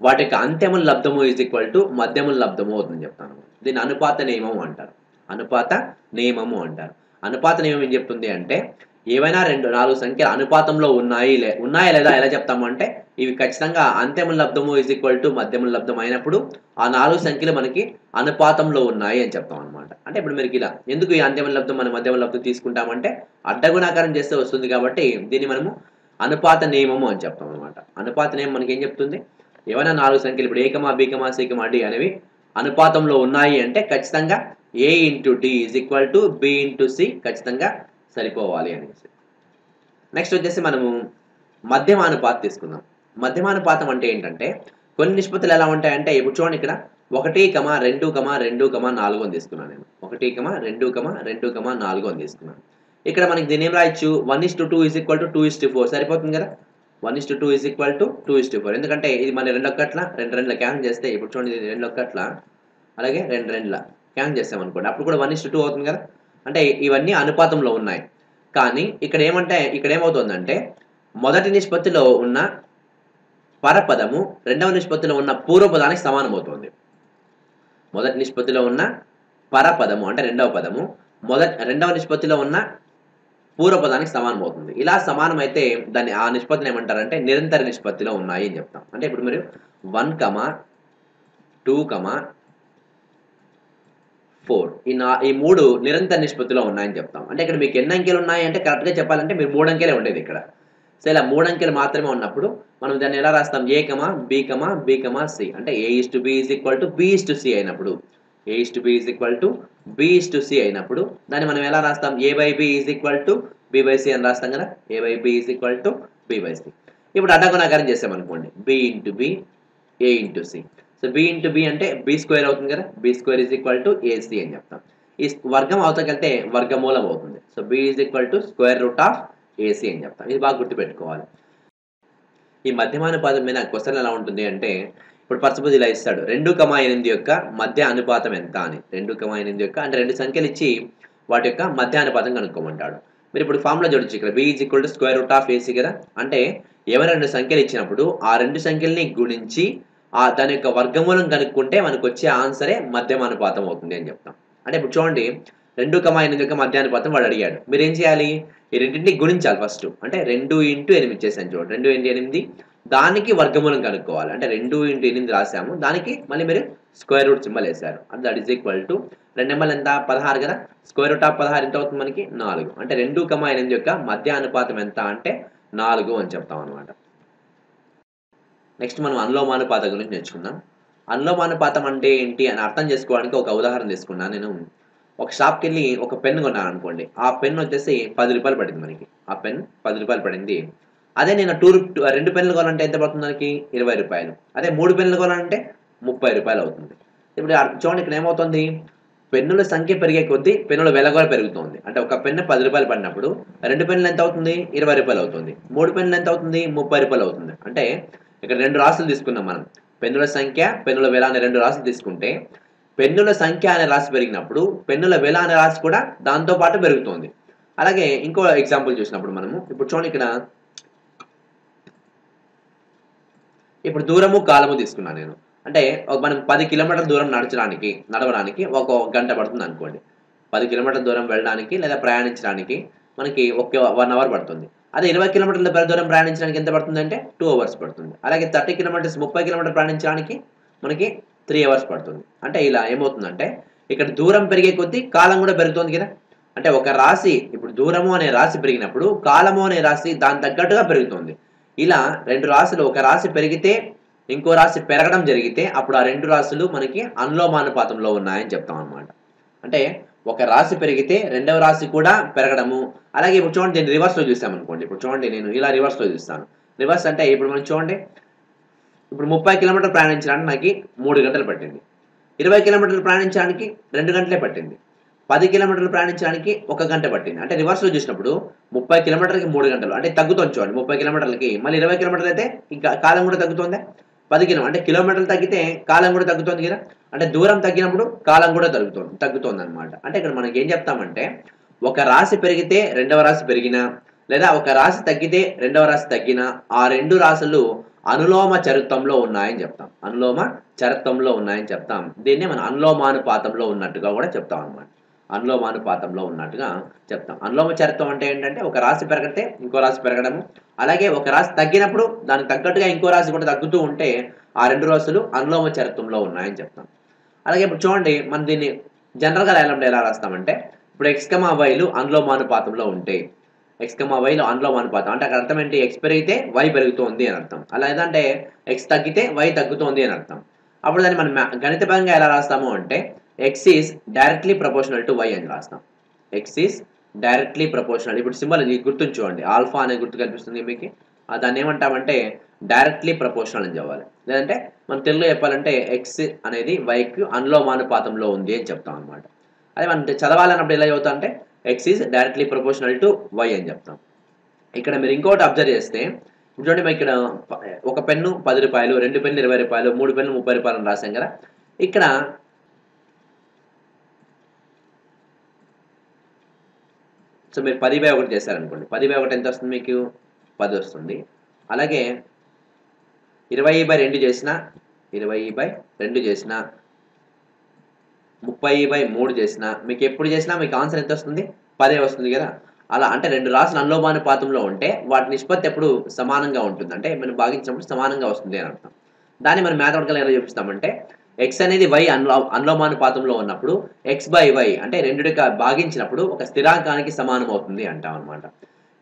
వాటి యొక్క అంత్యముల లబ్ధము ఈజ్ ఈక్వల్ టు మధ్యముల లబ్ధము అవుతుందని చెప్తాను. దీన్ని అనుపాత నియమం అంటారు. అనుపాత నియమము అంటారు. అనుపాత నియమం ఏం చెప్తుంది అంటే ఏవైనా రెండు నాలుగు సంఖ్యలు అనుపాతంలో ఉన్నాయి లే ఉన్నాయా లేదా ఎలా చెప్తాము అంటే ఇవి ఖచ్చితంగా అంత్యముల లబ్ధము ఈజ్ ఈక్వల్ టు మధ్యముల లబ్ధం అయినప్పుడు ఆ నాలుగు సంఖ్యలు మనకి అనుపాతంలో ఉన్నాయి అని చెప్తాం అనమాట అంటే ఇప్పుడు మీరు ఇలా ఎందుకు ఈ అంత్యముల లబ్ధం మన మధ్యముల లబ్ధం తీసుకుంటామంటే అడ్డగుణాకారం చేస్తే వస్తుంది కాబట్టి దీన్ని మనము అనుపాత నియమము అని చెప్తాం అనమాట అనుపాత నియమం మనకి ఏం చెప్తుంది? ఏమైనా నాలుగు సంఖ్యలు ఇప్పుడు ఏకమా బీకమా సీకమా డి అనేవి అనుపాతంలో ఉన్నాయి అంటే ఖచ్చితంగా A into D is equal to B into C ఖచ్చితంగా సరిపోవాలి అనేసి. నెక్స్ట్ వచ్చేసి మనము మధ్యమానుపాత తీసుకుందాం. మధ్యమానుపాతం అంటే ఏంటంటే కొన్ని నిష్పత్తులు ఎలా ఉంటాయంటే ఇప్పుడు చూడండి ఇక్కడ ఒకటి కమా రెండు కమా రెండు కమా నాలుగు అని తీసుకున్నాను నేను. ఒకటి కమా రెండు కమా రెండు కమా నాలుగు అని తీసుకున్నాను. ఇక్కడ మనకి దీని ఏం రాయొచ్చు? One is to two is equal to two is to four. సరిపోతుంది కదా? One is to two is equal to two is to four. ఎందుకంటే ఇది మన రెండు ఒక్కట్ల రెండు రెండుల క్యాన్ చేస్తే ఇప్పుడు చూడండి ఇది రెండు ఒక్కట్ల అలాగే రెండు రెండుల. క్యాన్ చేస్తాం అనుకోండి. అప్పుడు కూడా వన్ ఇస్ టూ అవుతుంది కదా? అంటే ఇవన్నీ అనుపాతంలో ఉన్నాయి. కానీ ఇక్కడ ఏమంటే ఇక్కడ ఏమవుతుందంటే మొదటి నిష్పత్తిలో ఉన్న పరపదము రెండవ నిష్పత్తిలో ఉన్న పూర్వపదానికి సమానం అవుతుంది మొదటి నిష్పత్తిలో ఉన్న పరపదము అంటే రెండవ పదము మొదటి రెండవ నిష్పత్తిలో ఉన్న పూర్వపదానికి సమానం అవుతుంది ఇలా సమానమైతే దాన్ని ఆ నిష్పత్తిని ఏమంటారంటే నిరంతర నిష్పత్తిలో ఉన్నాయి అని చెప్తాం. అంటే ఇప్పుడు మీరు one comma two comma four. ఈ నా ఈ మూడు నిరంతర నిష్పత్తిలో ఉన్నాయని చెప్తాం. అంటే ఇక్కడ మీకు ఎన్ని అంకెలు ఉన్నాయి అంటే కరెక్ట్గా చెప్పాలంటే మీరు మూడు అంకెలే ఉండేది ఇక్కడ. సో ఇలా మూడు అంకెలు మాత్రమే ఉన్నప్పుడు మనం దాన్ని ఎలా రాస్తాం? A comma B comma B comma C. అంటే A is to B is equal to B is to C అయినప్పుడు. A is to B is equal to B is to C అయినప్పుడు దాన్ని మనం ఎలా రాస్తాం? A by B is equal to B by C అని రాస్తాం కదా? A by B is equal to B by C. ఇప్పుడు అడ్డగుణాకారం చేసామనుకోండి. B into B A into C. So B into B అంటే బి స్క్వేర్ అవుతుంది కదా? B square is equal to AC అని చెప్తాం. ఈ వర్గం అవతకెళ్తే వర్గమూలం అవుతుంది. So B is equal to square root of AC అని చెప్తాం. ఇది బాగా గుర్తుపెట్టుకోవాలి. ఈ మధ్యమానుపాతం మీద క్వశ్చన్ ఎలా ఉంటుంది అంటే ఇప్పుడు పర్సపోజ్ ఇలా ఇస్తాడు. రెండు కమా ఎనిమిది యొక్క మధ్య అనుపాతం ఎంత అని. రెండు కమా ఎనిమిది యొక్క అంటే రెండు సంఖ్యలు ఇచ్చి వాటి యొక్క మధ్య అనుపాతం కనుక్కోమంటాడు. మీరు ఇప్పుడు ఫామ్లో చూడొచ్చు ఇక్కడ. B is equal to square root of AC కదా? అంటే ఏమైనా రెండు సంఖ్యలు ఇచ్చినప్పుడు ఆ రెండు సంఖ్యల్ని గుణించి ఆ దాని యొక్క వర్గమూలం కనుక్కుంటే మనకు వచ్చే ఆన్సరే మధ్యమానుపాతం అవుతుంది అని చెప్తాం. అంటే ఇప్పుడు చూడండి రెండు కమా ఎనిమిది యొక్క మధ్యానుపాతం వాడు అడిగాడు. మీరు ఏం చేయాలి? ఈ రెండింటిని గుణించాలి ఫస్ట్ అంటే రెండు ఇంటూ ఎనిమిది చేశాను చూడండి రెండు ఇంటూ ఎనిమిది దానికి వర్గమూలం కనుక్కోవాలి. అంటే రెండు ఇంటూ ఎనిమిది రాసాము దానికి మళ్ళీ మీరు స్క్వేర్ రూట్ సింబల్ వేశారు. అంటే దట్ ఈస్ ఈక్వల్ టు రెండు నెంబర్లు ఎంత? పదహారు కదా? స్క్వేర్ రూట్ ఆఫ్ పదహారు ఎంత అవుతుంది మనకి? నాలుగు. అంటే రెండు కమా ఎనిమిది యొక్క మధ్య అనుపాతం ఎంత? అంటే నాలుగు అని చెప్తాం అనమాట నెక్స్ట్ మనం అనులోమానుపాత గురించి నేర్చుకుందాం. అనులోమానుపాతం అంటే ఏంటి అని అర్థం చేసుకోవడానికి ఒక ఉదాహరణ తీసుకున్నాను నేను. ఒక షాప్కి వెళ్ళి ఒక పెన్ కొన్నాను అనుకోండి ఆ పెన్ వచ్చేసి పది రూపాయలు పడింది మనకి. ఆ పెన్ పది రూపాయలు పడింది. అదే నేను టూ రెండు పెన్నులు కొనాలంటే ఎంత పడుతుంది మనకి? ఇరవై రూపాయలు. అదే మూడు పెన్నులు కొనాలంటే ముప్పై రూపాయలు అవుతుంది. ఇప్పుడు చూడండి ఇక్కడ ఏమవుతుంది? పెన్నుల సంఖ్య పెరిగే కొద్దీ పెన్నుల వెల కూడా పెరుగుతుంది. అంటే ఒక పెన్ను పది రూపాయలు పడినప్పుడు రెండు పెన్నులు ఎంత అవుతుంది? ఇరవై రూపాయలు అవుతుంది. మూడు పెన్నులు ఎంత అవుతుంది? ముప్పై రూపాయలు అవుతుంది. అంటే ఇక్కడ రెండు రాసులు తీసుకున్నాం మనం. పెన్నుల సంఖ్య పెన్నుల వెల అనే రెండు రాసులు తీసుకుంటే పెన్నుల సంఖ్య అనే రాశి పెరిగినప్పుడు పెన్నుల వెల అనే రాశి కూడా దాంతో పాటు పెరుగుతుంది. అలాగే ఇంకో ఎగ్జాంపుల్ చూసినప్పుడు మనము ఇప్పుడు చూడండి ఇక్కడ. ఇప్పుడు దూరము కాలము తీసుకున్నాను నేను. అంటే ఒక మనం పది కిలోమీటర్ల దూరం నడచడానికి నడవడానికి ఒక గంట పడుతుంది అనుకోండి. పది కిలోమీటర్ల దూరం వెళ్ళడానికి లేదా ప్రయాణించడానికి మనకి ఒక వన్ అవర్ పడుతుంది. అదే ఇరవై కిలోమీటర్ల దూరం దూరం ప్రయాణించడానికి ఎంత పడుతుంది అంటే టూ అవర్స్ పడుతుంది. అలాగే థర్టీ కిలోమీటర్స్ ముప్పై కిలోమీటర్ ప్రయాణించడానికి మనకి త్రీ అవర్స్ పడుతుంది. అంటే ఇలా ఏమవుతుందంటే ఇక్కడ దూరం పెరిగే కొద్దీ కాలం కూడా పెరుగుతుంది కదా. అంటే ఒక రాశి ఇప్పుడు దూరము అనే రాశి పెరిగినప్పుడు కాలము అనే రాశి దాని తగ్గట్టుగా పెరుగుతుంది. ఇలా రెండు రాశులు ఒక రాశి పెరిగితే ఇంకో రాశి పెరగడం జరిగితే అప్పుడు ఆ రెండు రాశులు మనకి అనులోమానుపాతంలో ఉన్నాయని చెప్తాం అనమాట అంటే ఒక రాశి పెరిగితే రెండవ రాశి కూడా పెరగడము. అలాగే ఇప్పుడు చూడండి నేను రివర్స్లో అనుకోండి ఇప్పుడు చూడండి నేను ఇలా రివర్స్లో చూస్తాను. రివర్స్ అంటే ఇప్పుడు మనం చూడండి ఇప్పుడు ముప్పై కిలోమీటర్లు ప్రయాణించడానికి నాకు మూడు గంటలు పట్టింది. ఇరవై కిలోమీటర్లు ప్రయాణించడానికి రెండు గంటలే పట్టింది. పది కిలోమీటర్లు ప్రయాణించడానికి ఒక గంట పట్టింది. అంటే రివర్స్లో చూసినప్పుడు ముప్పై కిలోమీటర్లకి మూడు గంటలు. అంటే తగ్గుతుంది చూడండి ముప్పై కిలోమీటర్లకి. మళ్ళీ ఇరవై కిలోమీటర్లు అయితే ఇంకా కాలం కూడా తగ్గుతుందా? పది కిలో అంటే కిలోమీటర్లు తగ్గితే కాలం కూడా తగ్గుతుంది కదా? అంటే దూరం తగ్గినప్పుడు కాలం కూడా తగ్గుతుంది తగ్గుతుంది అనమాట అంటే ఇక్కడ మనకి ఏం చెప్తామంటే ఒక రాశి పెరిగితే రెండవ రాశి పెరిగినా లేదా ఒక రాశి తగ్గితే రెండవ రాశి తగ్గినా ఆ రెండు రాశులు అనులోమ చరిత్రంలో ఉన్నాయని చెప్తాం. అనులోమ చరిత్రంలో ఉన్నాయని చెప్తాం. దీన్నే మనం అనులోమానుపాతంలో ఉన్నట్టుగా కూడా చెప్తాం అనమాట అనులోమానుపాతంలో ఉన్నట్టుగా చెప్తాం. అనులోమ చరిత్రం అంటే ఏంటంటే ఒక రాశి పెరగతే ఇంకో రాశి పెరగడము. అలాగే ఒక రాశి తగ్గినప్పుడు దానికి తగ్గట్టుగా ఇంకో రాశి కూడా తగ్గుతూ ఉంటే ఆ రెండు రాశులు అనులోమ చరిత్రంలో ఉన్నాయని చెప్తాం. అలాగే ఇప్పుడు చూడండి మనం దీన్ని జనరల్గా రాయాలంటే ఎలా రాస్తామంటే ఇప్పుడు ఎక్స్కమా వైలు అనులోమానుపాతంలో ఉంటాయి ఎక్స్కమా వైలు అనులోమానుపాతం. అంటే అక్కడ అర్థం ఏంటి? ఎక్స్ పెరిగితే వై పెరుగుతోంది అని అర్థం. అలా ఏదంటే ఎక్స్ తగ్గితే వై తగ్గుతోంది అని అర్థం. అప్పుడు దాన్ని మనం మ్యా- గణితపరంగా ఎలా రాస్తాము అంటే X is directly proportional to Y అని రాస్తాం. ఎక్స్ ఈస్ డైరెక్ట్లీ ప్రపోర్షనల్ ఇప్పుడు సింబల్ ఇది గుర్తుంచుకోండి. ఆల్ఫా అనే గుర్తు కనిపిస్తుంది మీకు. దాన్ని ఏమంటామంటే డైరెక్ట్లీ ప్రపోర్షనల్ అని చెప్పాలి. లేదంటే మనం తెలుగులో చెప్పాలంటే ఎక్స్ అనేది వైకి అనులోమానుపాతంలో ఉంది అని చెప్తాం అనమాట అదే మనం చదవాలన్నప్పుడు ఎలా చదువుతాం అంటే X is directly proportional to Y అని చెప్తాం. ఇక్కడ మీరు ఇంకోటి అబ్జర్వ్ చేస్తే ఇప్పుడు చూడండి మేము ఇక్కడ ఒక పెన్ను పది రూపాయలు రెండు పెన్ను ఇరవై రూపాయలు మూడు పెన్ను ముప్పై రూపాయలు అని కదా. ఇక్కడ సో మీరు పది బై ఒకటి చేశారనుకోండి. పది బై ఒకటి ఎంత వస్తుంది మీకు? పది వస్తుంది. అలాగే ఇరవై బై రెండు చేసిన ఇరవై బై రెండు చేసిన ముప్పై బై మూడు చేసిన మీకు ఎప్పుడు చేసినా మీకు ఆన్సర్ ఎంత వస్తుంది పదే వస్తుంది కదా. అలా అంటే రెండు రాసులు అనులోమానుపాతంలో ఉంటే వాటి నిష్పత్తి ఎప్పుడు సమానంగా ఉంటుంది. అంటే మనం భాగించినప్పుడు సమానంగా వస్తుంది అని అర్థం. దాన్ని మనం మ్యాథమెటికల్ ఎలా చూపిస్తామంటే ఎక్స్ అనేది వై అనులో అనులోమానుపాతంలో ఉన్నప్పుడు ఎక్స్ బై వై అంటే రెండుగా భాగించినప్పుడు ఒక స్థిరాంకానికి సమానం అవుతుంది అంటాం అనమాట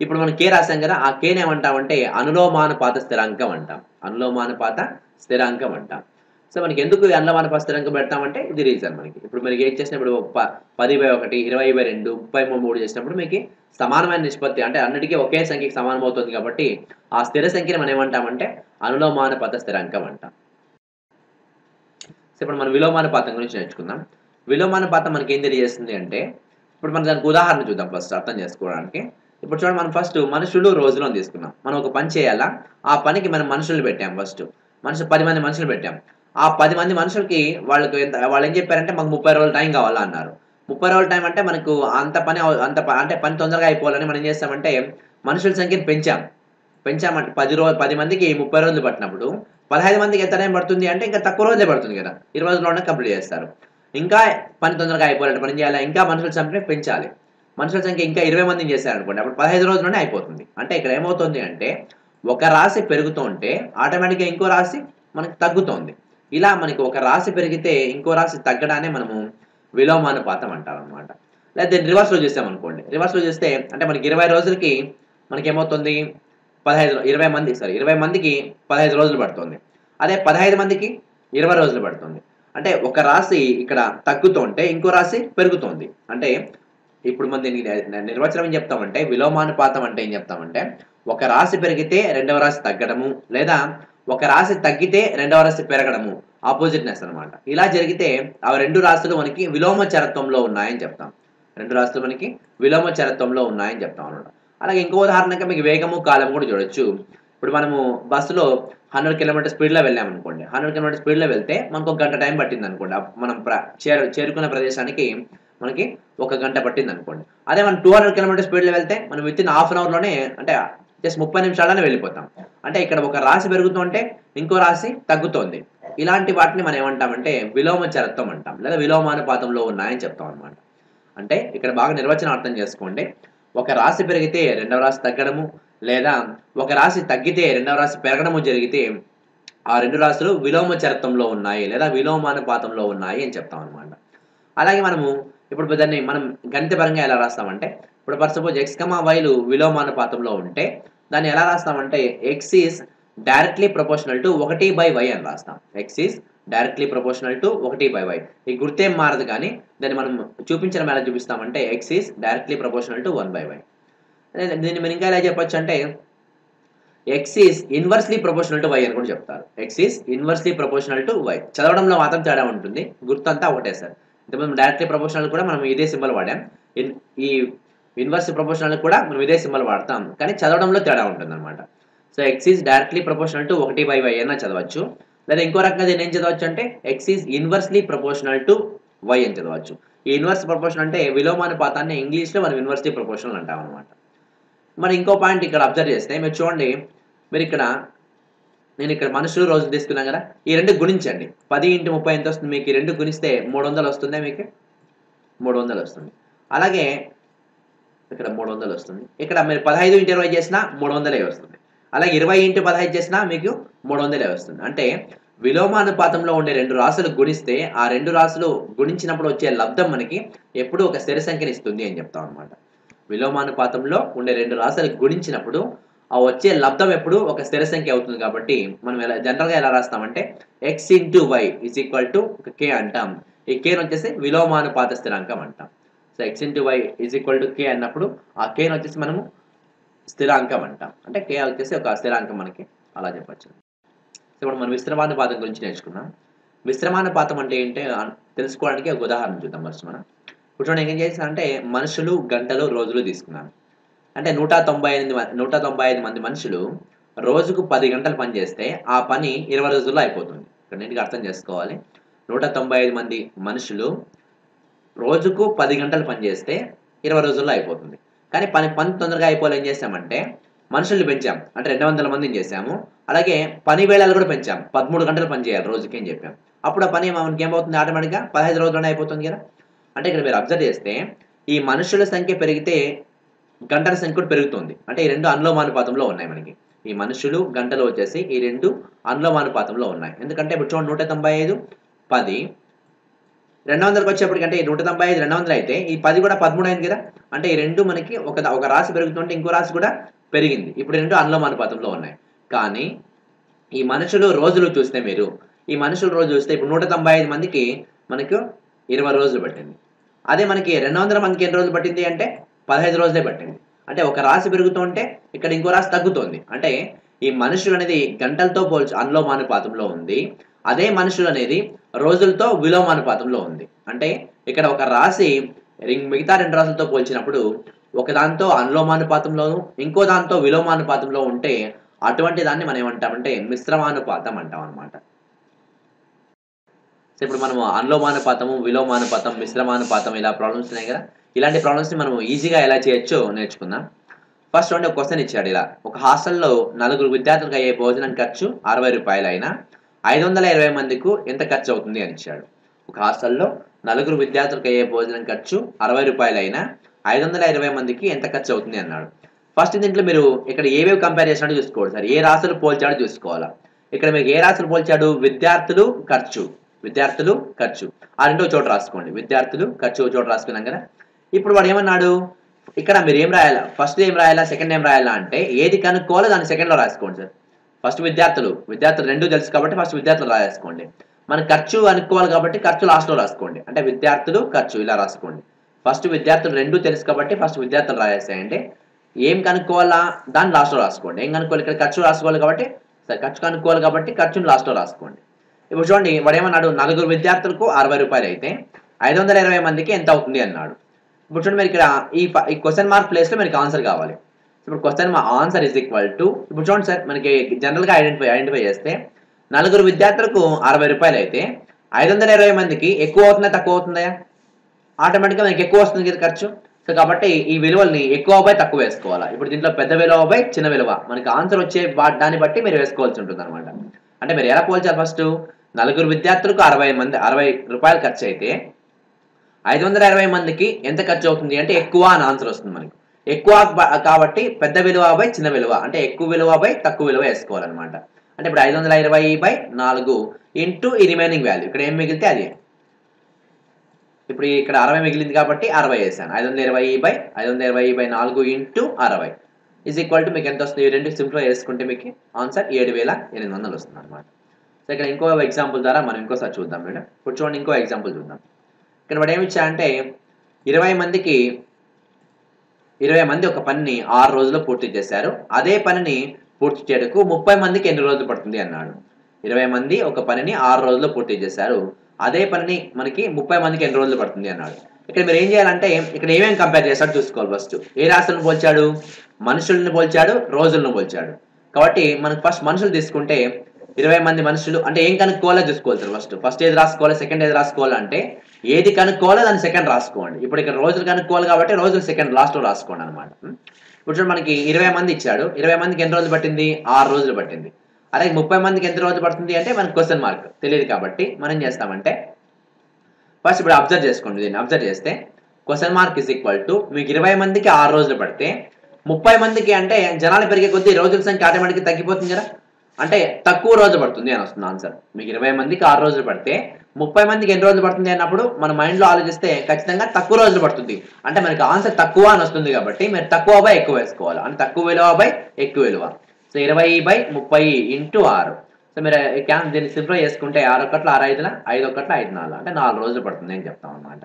ఇప్పుడు మనం కే రాసాం కదా ఆ కేని ఏమంటామంటే అనులోమానుపాత స్థిరాంకం అంటాం. అనులోమానుపాత స్థిరాంకం అంటాం. సో మనకి ఎందుకు అనులోమానుపాత స్థిరాంకం పెడతామంటే ఇది రీజన్ మనకి. ఇప్పుడు మనకి ఏం చేసినప్పుడు ప పది బై ఒకటి ఇరవై బై రెండు ముప్పై మూడు చేసినప్పుడు మీకు సమానమైన నిష్పత్తి అంటే అన్నిటికీ ఒకే సంఖ్యకి సమానం అవుతుంది కాబట్టి ఆ స్థిర సంఖ్యని మనం ఏమంటామంటే అనులోమానుపాత స్థిరాంకం అంటాం. సో ఇప్పుడు మనం విలోమానుపాతం గురించి నేర్చుకుందాం. విలోమానుపాతం మనకి ఏం తెలియజేస్తుంది అంటే ఇప్పుడు మనం దానికి ఉదాహరణ చూద్దాం ఫస్ట్ అర్థం చేసుకోవడానికి. ఇప్పుడు చూడండి మనం ఫస్ట్ మనుషులు రోజులో తీసుకున్నాం మనం ఒక పని చేయాలా? ఆ పనికి మనం మనుషులు పెట్టాం ఫస్ట్. మనుషులు పది మంది మనుషులు పెట్టాం. ఆ పది మంది మనుషులకి వాళ్ళకి ఎంత వాళ్ళు ఏం చెప్పారంటే మాకు ముప్పై రోజులు టైం కావాలా అన్నారు. ముప్పై రోజుల టైం అంటే మనకు అంత పని అంత అంటే పని తొందరగా అయిపోవాలని మనం ఏం చేస్తామంటే మనుషుల సంఖ్యను పెంచాం. పెంచామంటే పది రోజు పది మందికి ముప్పై రోజులు పట్టినప్పుడు పదహైదు మందికి ఎంత టైం పడుతుంది అంటే ఇంకా తక్కువ రోజులే పడుతుంది కదా. ఇరవై రోజుల్లోనే కంప్లీట్ చేస్తారు. ఇంకా పని తొందరగా అయిపోయాలంటే పని చేయాలి? ఇంకా మనుషుల సంఖ్య పెంచాలి. మనుషుల సంఖ్య ఇంకా ఇరవై మందిని చేశారనుకోండి అప్పుడు పదహైదు రోజుల్లోనే అయిపోతుంది. అంటే ఇక్కడ ఏమవుతుంది అంటే ఒక రాశి పెరుగుతూ ఉంటే ఆటోమేటిక్గా ఇంకో రాశి మనకు తగ్గుతోంది. ఇలా మనకి ఒక రాశి పెరిగితే ఇంకో రాశి తగ్గడానే మనము విలోమానుపాతం అంటారు అనమాట లేదా దీన్ని రివర్స్లో చేసామనుకోండి. రివర్స్లో చేస్తే అంటే మనకి ఇరవై రోజులకి మనకి ఏమవుతుంది పదహైదు ఇరవై మంది సారీ ఇరవై మందికి పదహైదు రోజులు పడుతుంది. అదే పదహైదు మందికి ఇరవై రోజులు పడుతుంది. అంటే ఒక రాశి ఇక్కడ తగ్గుతుంటే ఇంకో రాశి పెరుగుతుంది. అంటే ఇప్పుడు మనం దీనికి నిర్వచనం ఏం చెప్తామంటే విలోమానుపాతం అంటే ఏం చెప్తామంటే ఒక రాశి పెరిగితే రెండవ రాశి తగ్గడము లేదా ఒక రాశి తగ్గితే రెండవ రాశి పెరగడము ఆపోజిట్నెస్ అన్నమాట. ఇలా జరిగితే ఆ రెండు రాశులు మనకి విలోమ చరత్వంలో ఉన్నాయని చెప్తాం. రెండు రాశులు మనకి విలోమ చరత్వంలో ఉన్నాయని చెప్తాం అనమాట అలాగే ఇంకో ఉదాహరణగా మీకు వేగము కాలం కూడా చూడొచ్చు. ఇప్పుడు మనము బస్సులో హండ్రెడ్ కిలోమీటర్ స్పీడ్లో వెళ్ళాము అనుకోండి. హండ్రెడ్ కిలోమీటర్ స్పీడ్లో వెళ్తే మనకు ఒక గంట టైం పట్టింది అనుకోండి. మనం ప్ర- చేరు చేరుకున్న ప్రదేశానికి మనకి ఒక గంట పట్టింది అనుకోండి. అదే మనం టూ హండ్రెడ్ కిలోమీటర్ స్పీడ్లో వెళ్తే మనం విత్ ఇన్ హాఫ్ అన్ అవర్లోనే అంటే జస్ట్ ముప్పై నిమిషాలనే వెళ్ళిపోతాం. అంటే ఇక్కడ ఒక రాశి పెరుగుతుంటే ఇంకో రాశి తగ్గుతోంది. ఇలాంటి వాటిని మనం ఏమంటామంటే విలోమ చరత్వం అంటాం. లేదా విలోమానుపాతంలో ఉన్నాయని చెప్తాం అనమాట అంటే ఇక్కడ బాగా నిర్వచనం అర్థం చేసుకోండి. ఒక రాశి పెరిగితే రెండవ రాశి తగ్గడము లేదా ఒక రాశి తగ్గితే రెండవ రాశి పెరగడము జరిగితే ఆ రెండు రాశులు విలోమ చరత్వంలో ఉన్నాయి లేదా విలోమానుపాతంలో ఉన్నాయి అని చెప్తాం అనమాట అలాగే మనము ఇప్పుడు దాన్ని మనం గణితపరంగా ఎలా రాస్తామంటే ఇప్పుడు ఫర్ సపోజ్ ఎక్స్ కమా వైలు విలోమానుపాతంలో ఉంటే దాన్ని ఎలా రాస్తామంటే X is directly proportional to ఒకటి బై వై అని రాస్తాం. X is directly proportional to ఒకటి బై వై ఈ గుర్తేం మారదు కానీ దాన్ని మనం చూపించడం ఎలా చూపిస్తామంటే X is directly proportional to one by Y దీన్ని మనం ఇంకా ఎలా చెప్పొచ్చు అంటే X is inversely proportional to Y అని కూడా చెప్తారు. X is inversely proportional to Y చదవడంలో మాత్రం తేడా ఉంటుంది. గుర్తంతా ఒకటే సార్. ఇంతకుముందు డైరెక్ట్లీ ప్రపోర్షనల్ కూడా మనం ఇదే సింబల్ వాడాం. ఇన్ ఈ ఇన్వర్స్ ప్రపోర్షనల్ కూడా మనం ఇదే సింబల్ వాడతాం. కానీ చదవడంలో తేడా ఉంటుంది అనమాట so X is directly proportional to ఒకటి బై వై అయినా చదవచ్చు. లేదా ఇంకో రకంగా దీన్ని ఏం చదవచ్చు అంటే X is inversely proportional to Y అని చదవచ్చు. ఈ ఇన్వర్స్ ప్రపోర్షన్ అంటే విలోమానుపాతాన్ని ఇంగ్లీష్లో మనం ఇన్వర్స్లీ ప్రపోర్షనల్ అంటాం అనమాట మరి ఇంకో పాయింట్ ఇక్కడ అబ్జర్వ్ చేస్తే మీరు చూడండి మీరు ఇక్కడ నేను ఇక్కడ మనుషులు రోజు తీసుకున్నాం కదా ఈ రెండు గుణించండి. పది ఇంటి ముప్పై ఎంత వస్తుంది మీకు? ఈ రెండు గుణిస్తే మూడు వందలు వస్తుందే మీకు? మూడు వందలు వస్తుంది. అలాగే ఇక్కడ మూడు వందలు వస్తుంది. ఇక్కడ మీరు పదహైదు ఇంటి ఇరవై చేసినా మూడు వందలే వస్తుంది. అలాగే ఇరవై ఇంటి పదహైదు చేసినా మీకు మూడు వందలే వస్తుంది. అంటే విలోమానుపాతంలో ఉండే రెండు రాసులు గుణిస్తే ఆ రెండు రాసులు గుణించినప్పుడు వచ్చే లబ్ధం మనకి ఎప్పుడూ ఒక స్థిర సంఖ్యని ఇస్తుంది అని చెప్తాం అనమాట విలోమానుపాతంలో ఉండే రెండు రాసులు గుణించినప్పుడు ఆ వచ్చే లబ్ధం ఎప్పుడు ఒక స్థిర సంఖ్య అవుతుంది కాబట్టి మనం ఎలా జనరల్గా ఎలా రాస్తామంటే X into Y is equal to K అంటాం. ఈ కేను వచ్చేసి విలోమానుపాత స్థిరాంకం అంటాం. So X into Y is equal to K అన్నప్పుడు ఆ కేను వచ్చేసి మనము స్థిరాంకం అంటాం అంటే కే వచ్చేసి ఒక స్థిరాంకం మనకి అలా చెప్పచ్చు. సో ఇప్పుడు మనం విశ్రమానుపాతం గురించి నేర్చుకున్నాం విశ్రమానుపాతం అంటే ఏంటి తెలుసుకోవడానికి ఒక ఉదాహరణ చూద్దాం ఫస్ట్ మనం. ఇప్పుడు నేను ఏం చేసానంటే మనుషులు గంటలు రోజులు తీసుకున్నాను అంటే నూట తొంభై ఎనిమిది నూట తొంభై ఐదు మంది మనుషులు రోజుకు పది గంటలు పని చేస్తే ఆ పని ఇరవై రోజుల్లో అయిపోతుంది. ఇక్కడ అర్థం చేసుకోవాలి. నూట తొంభై ఐదు మంది మనుషులు రోజుకు పది గంటలు పని చేస్తే ఇరవై రోజుల్లో అయిపోతుంది. కానీ పని పని తొందరగా అయిపోవాలి ఏం చేసామంటే మనుషుల్ని పెంచాం. అంటే రెండు వందల మందిని చేసాము అలాగే పని వేళలు కూడా పెంచాం. పదమూడు గంటలు పని చేయాలి రోజుకి అని చెప్పాం. అప్పుడు ఆ పని మనకి ఏమవుతుంది? ఆటోమేటిక్గా పదహైదు రోజుల్లోనే అయిపోతుంది కదా? అంటే ఇక్కడ మీరు అబ్జర్వ్ చేస్తే ఈ మనుషుల సంఖ్య పెరిగితే గంటల సంఖ్య కూడా పెరుగుతుంది. అంటే ఈ రెండు అనులోమానుపాతంలో ఉన్నాయి మనకి. ఈ మనుషులు గంటలు వచ్చేసి ఈ రెండు అనులోమానుపాతంలో ఉన్నాయి. ఎందుకంటే ఇప్పుడు చూడండి నూట తొంభై ఐదు పది రెండు వందలకు వచ్చేప్పటికంటే ఈ నూట తొంభై ఐదు రెండు వందలు అయితే ఈ పది కూడా పదమూడు అయింది కదా? అంటే ఈ రెండు మనకి ఒక ఒక రాశి పెరుగుతుంటే ఇంకో రాశి కూడా పెరిగింది. ఇప్పుడు రెండు అనులోమానుపాతంలో ఉన్నాయి. కానీ ఈ మనుషులు రోజులు చూస్తే మీరు ఈ మనుషులు రోజు చూస్తే ఇప్పుడు నూట తొంభై ఐదు మందికి మనకు ఇరవై రోజులు పట్టింది. అదే మనకి రెండు వందల మందికి ఎన్ని రోజులు పట్టింది అంటే పదహైదు రోజులే పట్టింది. అంటే ఒక రాశి పెరుగుతుంటే ఇక్కడ ఇంకో రాశి తగ్గుతోంది. అంటే ఈ మనుషులు అనేది గంటలతో పోల్చి అనులోమానుపాతంలో ఉంది. అదే మనుషులు అనేది రోజులతో విలోమానుపాతంలో ఉంది. అంటే ఇక్కడ ఒక రాశి రింగ్ మిగతా రెండు రాశులతో పోల్చినప్పుడు ఒకదాంతో అనులోమానుపాతంలోను ఇంకో దాంతో విలోమానుపాతంలో ఉంటే అటువంటి దాన్ని మనం ఏమంటామంటే మిశ్రమానుపాతం అంటాం అనమాట సో ఇప్పుడు మనము అనులోమానుపాతము విలోమానుపాతం మిశ్రమానుపాతం ఇలా ప్రాబ్లమ్స్ ఉన్నాయి కదా? ఇలాంటి ప్రాబ్లమ్స్ని మనం ఈజీగా ఎలా చేయొచ్చో నేర్చుకుందాం. ఫస్ట్ అంటే ఒక క్వశ్చన్ ఇచ్చాడు ఇలా. ఒక హాస్టల్లో నలుగురు విద్యార్థులకు అయ్యే భోజనం ఖర్చు అరవై రూపాయలు అయినా ఐదు వందల ఇరవై మందికి ఎంత ఖర్చు అవుతుంది అని ఇచ్చాడు. ఒక హాస్టల్లో నలుగురు విద్యార్థులకు అయ్యే భోజనం ఖర్చు అరవై రూపాయలు అయినా ఐదు వందల ఇరవై మందికి ఎంత ఖర్చు అవుతుంది అన్నాడు. ఫస్ట్ దీంట్లో మీరు ఇక్కడ ఏవేవి కంపేర్ చేసినాడో చూసుకోవాలి సార్. ఏ రాశులు పోల్చాడో చూసుకోవాలా. ఇక్కడ మీకు ఏ రాశులు పోల్చాడు? విద్యార్థులు ఖర్చు. విద్యార్థులు ఖర్చు. ఆ రెండో చోట రాసుకోండి. విద్యార్థులు ఖర్చు ఒక చోట రాసుకున్నాం కదా. ఇప్పుడు వాడు ఏమన్నాడు? ఇక్కడ మీరు ఏం రాయాలా? ఫస్ట్ ఏం రాయాలా? సెకండ్ ఏం రాయాలా అంటే ఏది కనుక్కోవాలో దాన్ని సెకండ్లో రాసుకోండి సార్. ఫస్ట్ విద్యార్థులు. విద్యార్థులు రెండు తెలుసు కాబట్టి ఫస్ట్ విద్యార్థులు రాసుకోండి మన ఖర్చు అనుకోవాలి కాబట్టి ఖర్చు లాస్ట్లో రాసుకోండి. అంటే విద్యార్థులు ఖర్చు ఇలా రాసుకోండి. ఫస్ట్ విద్యార్థులు రెండు తెలుసు కాబట్టి ఫస్ట్ విద్యార్థులు రాసేయండి ఏం కనుక్కోవాలా? దాన్ని లాస్ట్లో రాసుకోండి. ఏం కనుక్కోవాలి? ఇక్కడ ఖర్చు రాసుకోవాలి కాబట్టి సరే ఖర్చు కనుక్కోవాలి కాబట్టి ఖర్చుని లాస్ట్లో రాసుకోండి. ఇప్పుడు చూడండి వాడు ఏమన్నాడు నలుగురు విద్యార్థులకు అరవై రూపాయలు అయితే ఐదు వందల ఇరవై మందికి ఎంత అవుతుంది అన్నాడు. ఇప్పుడు చూడండి మీరు ఇక్కడ ఈ క్వశ్చన్ మార్క్ ప్లేస్లో మీకు ఆన్సర్ కావాలి. ఇప్పుడు క్వశ్చన్ మా ఆన్సర్ ఇస్ ఈక్వల్ టు ఇప్పుడు చూడండి సార్ మనకి జనరల్గా ఐడెంటిఫై ఐడెంటిఫై చేస్తే నలుగురు విద్యార్థులకు అరవై రూపాయలు అయితే ఐదు వందల ఇరవై మందికి ఎక్కువ అవుతుందా తక్కువ అవుతుందా? ఆటోమేటిక్గా మనకి ఎక్కువ వస్తుంది కదా ఖర్చు. సో కాబట్టి ఈ విలువల్ని ఎక్కువ బై తక్కువ వేసుకోవాలా? ఇప్పుడు దీంట్లో పెద్ద విలువ బై చిన్న విలువ. మనకి ఆన్సర్ వచ్చే దాన్ని బట్టి మీరు వేసుకోవాల్సి ఉంటుంది అనమాట అంటే మీరు ఎలా పోల్చాలి ఫస్ట్ నలుగురు విద్యార్థులకు అరవై మంది అరవై రూపాయలు ఖర్చు అయితే ఐదు వందల ఇరవై మందికి ఎంత ఖర్చు అవుతుంది అంటే ఎక్కువ అని ఆన్సర్ వస్తుంది మనకి. ఎక్కువ కాబట్టి పెద్ద విలువ బై చిన్న విలువ. అంటే ఎక్కువ విలువ బై తక్కువ విలువ వేసుకోవాలన్నమాట. అంటే ఇప్పుడు ఐదు వందల ఇరవై బై నాలుగు ఇంటూ ఈ రిమైనింగ్ వాల్యూ. ఇక్కడ ఏం మిగిలితే అది. ఇప్పుడు ఇక్కడ అరవై మిగిలింది కాబట్టి అరవై వేసాను. ఐదు వందల ఇరవై బై ఐదు వందల ఇరవై బై నాలుగు ఇంటూ అరవై. ఈజ్ ఈక్వల్ టు మీకు ఎంత వస్తుంది? ఈ రెండు సింపుల్ వేసుకుంటే మీకు ఆన్సర్ ఏడు వేల ఎనిమిది వందలు వస్తుంది అనమాట సో ఇక్కడ ఇంకో ఎగ్జాంపుల్ ద్వారా మనం ఇంకోసారి చూద్దాం మేడం. ఇప్పుడు చూడండి ఇంకో ఎగ్జాంపుల్ చూద్దాం. ఇక్కడ వాడు ఏమి ఇచ్చా అంటే ఇరవై మందికి ఇరవై మంది ఒక పనిని ఆరు రోజుల్లో పూర్తి చేశారు. అదే పనిని పూర్తి చేయడకు ముప్పై మందికి ఎన్ని రోజులు పడుతుంది అన్నాడు. ఇరవై మంది ఒక పనిని ఆరు రోజుల్లో పూర్తి చేశారు. అదే పనిని మనకి ముప్పై మందికి ఎన్ని రోజులు పడుతుంది అన్నాడు. ఇక్కడ మీరు ఏం చేయాలంటే ఇక్కడ ఏమేమి కంపేర్ చేస్తాడు చూసుకోవాలి ఫస్ట్ ఏ రాష్ట్రాలను పోల్చాడు? మనుషులను పోల్చాడు రోజులను పోల్చాడు. కాబట్టి మనకు ఫస్ట్ మనుషులు తీసుకుంటే ఇరవై మంది మనుషులు అంటే ఏం కనుక్కోవాలో చూసుకోవాలి సార్ ఫస్ట్ ఫస్ట్ ఏది రాసుకోవాలి సెకండ్ ఏది రాసుకోవాలంటే ఏది కనుక్కోవాలో దాన్ని సెకండ్ రాసుకోండి. ఇప్పుడు ఇక్కడ రోజులు కనుక్కోవాలి కాబట్టి రోజులు సెకండ్ లాస్ట్లో రాసుకోండి అనమాట ఇప్పుడు మనకి ఇరవై మంది ఇచ్చాడు. ఇరవై మందికి ఎన్ని రోజులు పట్టింది? ఆరు రోజులు పట్టింది. అలాగే ముప్పై మందికి ఎంత రోజులు పడుతుంది అంటే మనకు క్వశ్చన్ మార్క్ తెలియదు కాబట్టి మనం ఏం చేస్తామంటే ఫస్ట్ ఇప్పుడు అబ్జర్వ్ చేసుకోండి దీన్ని. అబ్జర్వ్ చేస్తే question mark is equal to మీకు ఇరవై మందికి ఆరు రోజులు పడితే ముప్పై మందికి అంటే జనాలు పెరిగే కొద్దీ రోజుల సంఖ్య ఆటోమేటిక్గా తగ్గిపోతుంది కదా? అంటే తక్కువ రోజు పడుతుంది అని వస్తుంది ఆన్సర్ మీకు ఇరవై మందికి ఆరు రోజులు పడితే ముప్పై మందికి ఎన్ని రోజులు పడుతుంది అన్నప్పుడు మన మైండ్లో ఆలోచిస్తే ఖచ్చితంగా తక్కువ రోజులు పడుతుంది. అంటే మనకి ఆన్సర్ తక్కువ అని వస్తుంది కాబట్టి మీరు తక్కువ బై ఎక్కువ వేసుకోవాలి. అంటే తక్కువ విలువ బై ఎక్కువ విలువ. సో ఇరవై బై ముప్పై ఇంటూ ఆరు. సో మీరు క్యాన్ దీన్ని సింప్లిఫై చేసుకుంటే ఆరు ఒక్కట్లు ఆరు ఐదుల ఐదు ఒక్కట్లు ఐదు నాలుగు. అంటే నాలుగు రోజులు పడుతుంది అని చెప్తాం అనమాట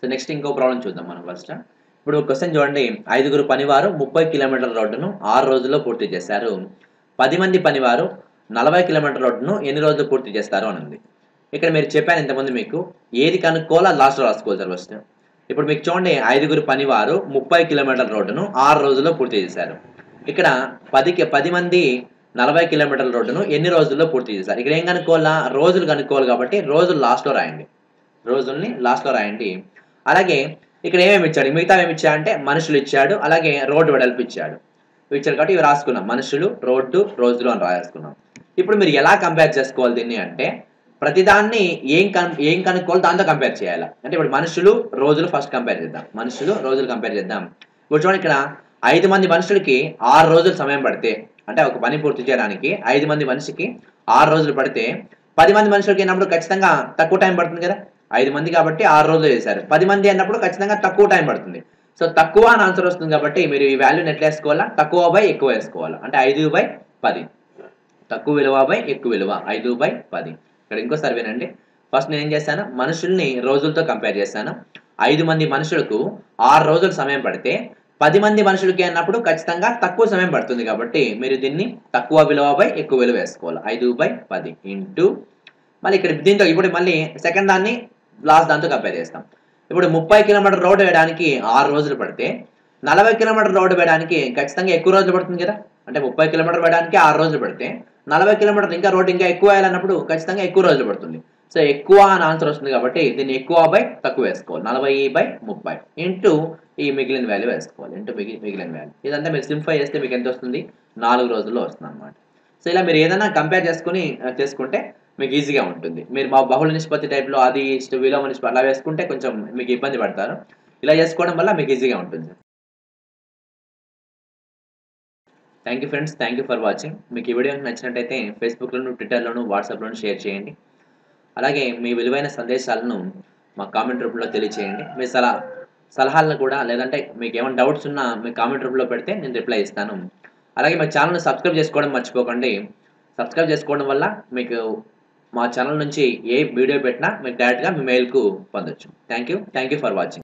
సో నెక్స్ట్ ఇంకో ప్రాబ్లం చూద్దాం మనం ఫస్ట్ ఇప్పుడు క్వశ్చన్ చూడండి. ఐదుగురు పనివారు ముప్పై కిలోమీటర్ల రోడ్డును ఆరు రోజుల్లో పూర్తి చేశారు. పది మంది పనివారు నలభై కిలోమీటర్ల రోడ్డును ఎన్ని రోజులు పూర్తి చేస్తారు అని ఉంది. ఇక్కడ మీరు చెప్పాను ఇంతమంది మీకు ఏది కనుక్కోవాలో లాస్ట్లో రాసుకోవాలి సార్ ఫస్ట్ ఇప్పుడు మీకు చూడండి ఐదుగురు పనివారు ముప్పై కిలోమీటర్ల రోడ్డును ఆరు రోజుల్లో పూర్తి చేశారు. ఇక్కడ పదికి పది మంది నలభై కిలోమీటర్ల రోడ్డును ఎన్ని రోజుల్లో పూర్తి చేశారు? ఇక్కడ ఏం కనుక్కోవాలా? రోజులు కనుక్కోవాలి కాబట్టి రోజులు లాస్ట్లో రాయండి. రోజుల్ని లాస్ట్లో రాయండి. అలాగే ఇక్కడ ఏమేమి ఇచ్చాడు? మిగతా ఏమి ఇచ్చా అంటే మనుషులు ఇచ్చాడు అలాగే రోడ్డు వెడల్పు ఇచ్చాడు. ఇచ్చాడు కాబట్టి ఇవి రాసుకున్నాం. మనుషులు రోడ్డు రోజులు అని రాసుకున్నాం. ఇప్పుడు మీరు ఎలా కంపేర్ చేసుకోవాలి దీన్ని అంటే ప్రతిదాన్ని ఏం కన్ ఏం కనుక్కోవాలి దాంతో కంపేర్ చేయాలి. అంటే ఇప్పుడు మనుషులు రోజులు ఫస్ట్ కంపేర్ చేద్దాం. మనుషులు రోజులు కంపేర్ చేద్దాం. ఇప్పుడు చూడండి ఇక్కడ ఐదు మంది మనుషులకి ఆరు రోజులు సమయం పడితే అంటే ఒక పని పూర్తి చేయడానికి ఐదు మంది మనిషికి ఆరు రోజులు పడితే పది మంది మనుషులకి అయినప్పుడు ఖచ్చితంగా తక్కువ టైం పడుతుంది కదా? ఐదు మంది కాబట్టి ఆరు రోజులు చేశారు. పది మంది అన్నప్పుడు ఖచ్చితంగా తక్కువ టైం పడుతుంది. సో తక్కువ అని ఆన్సర్ వస్తుంది కాబట్టి మీరు ఈ వాల్యూని ఎట్లా వేసుకోవాలా? తక్కువ బై ఎక్కువ వేసుకోవాలా? అంటే ఐదు బై పది. తక్కువ విలువ బై ఎక్కువ విలువ. ఐదు బై పది. ఇక్కడ ఇంకోసారి వినండి. ఫస్ట్ నేను ఏం చేశాను? మనుషుల్ని రోజులతో కంపేర్ చేశాను. ఐదు మంది మనుషులకు ఆరు రోజులు సమయం పడితే పది మంది మనుషులకి అన్నప్పుడు ఖచ్చితంగా తక్కువ సమయం పడుతుంది కాబట్టి మీరు దీన్ని తక్కువ విలువ బై ఎక్కువ విలువ వేసుకోవాలి. ఐదు బై పది ఇంటూ మళ్ళీ ఇక్కడ దీంతో ఇప్పుడు మళ్ళీ సెకండ్ దాన్ని లాస్ట్ దాంతో కంపేర్ చేస్తాం. ఇప్పుడు ముప్పై కిలోమీటర్ రోడ్డు వేయడానికి ఆరు రోజులు పడితే నలభై కిలోమీటర్ రోడ్డు వేయడానికి ఖచ్చితంగా ఎక్కువ రోజులు పడుతుంది కదా? అంటే ముప్పై కిలోమీటర్ వేయడానికి ఆరు రోజులు పడితే నలభై కిలోమీటర్లు ఇంకా రోడ్డు ఇంకా ఎక్కువ వేయాలన్నప్పుడు ఖచ్చితంగా ఎక్కువ రోజులు పడుతుంది. సో ఎక్కువ అని ఆన్సర్ వస్తుంది కాబట్టి దీన్ని ఎక్కువ బై తక్కువ వేసుకోవాలి. నలభై బై ముప్పై ఇంటూ ఈ మిగిలిన వాల్యూ వేసుకోవాలి. ఇంటూ మిగి మిగిలిన వాల్యూ ఇదంతా మీరు సింప్లిఫై చేస్తే మీకు ఎంత వస్తుంది? నాలుగు రోజుల్లో వస్తుంది అనమాట సో ఇలా మీరు ఏదైనా కంపేర్ చేసుకుని చేసుకుంటే మీకు ఈజీగా ఉంటుంది. మీరు మా బహుళ నిష్పత్తి టైప్లో అది విలోమ నిష్పత్తి అలా వేసుకుంటే కొంచెం మీకు ఇబ్బంది పడతారు. ఇలా చేసుకోవడం వల్ల మీకు ఈజీగా ఉంటుంది. Thank you friends thank you for watching మీకు ఈ వీడియో నచ్చినట్టయితే ఫేస్బుక్లోను ట్విట్టర్లోను వాట్సాప్లోను షేర్ చేయండి. అలాగే మీ విలువైన సందేశాలను మా కామెంట్ రూపంలో తెలియచేయండి. మీ సలహా సలహాలను కూడా లేదంటే మీకు ఏమైనా డౌట్స్ ఉన్నా మీ కామెంట్ రూపంలో పెడితే నేను రిప్లై ఇస్తాను. అలాగే మా ఛానల్ని సబ్స్క్రైబ్ చేసుకోవడం మర్చిపోకండి. సబ్స్క్రైబ్ చేసుకోవడం వల్ల మీకు మా ఛానల్ నుంచి ఏ వీడియో పెట్టినా మీకు డైరెక్ట్గా మీ మెయిల్కు పొందొచ్చు. Thank you thank you for watching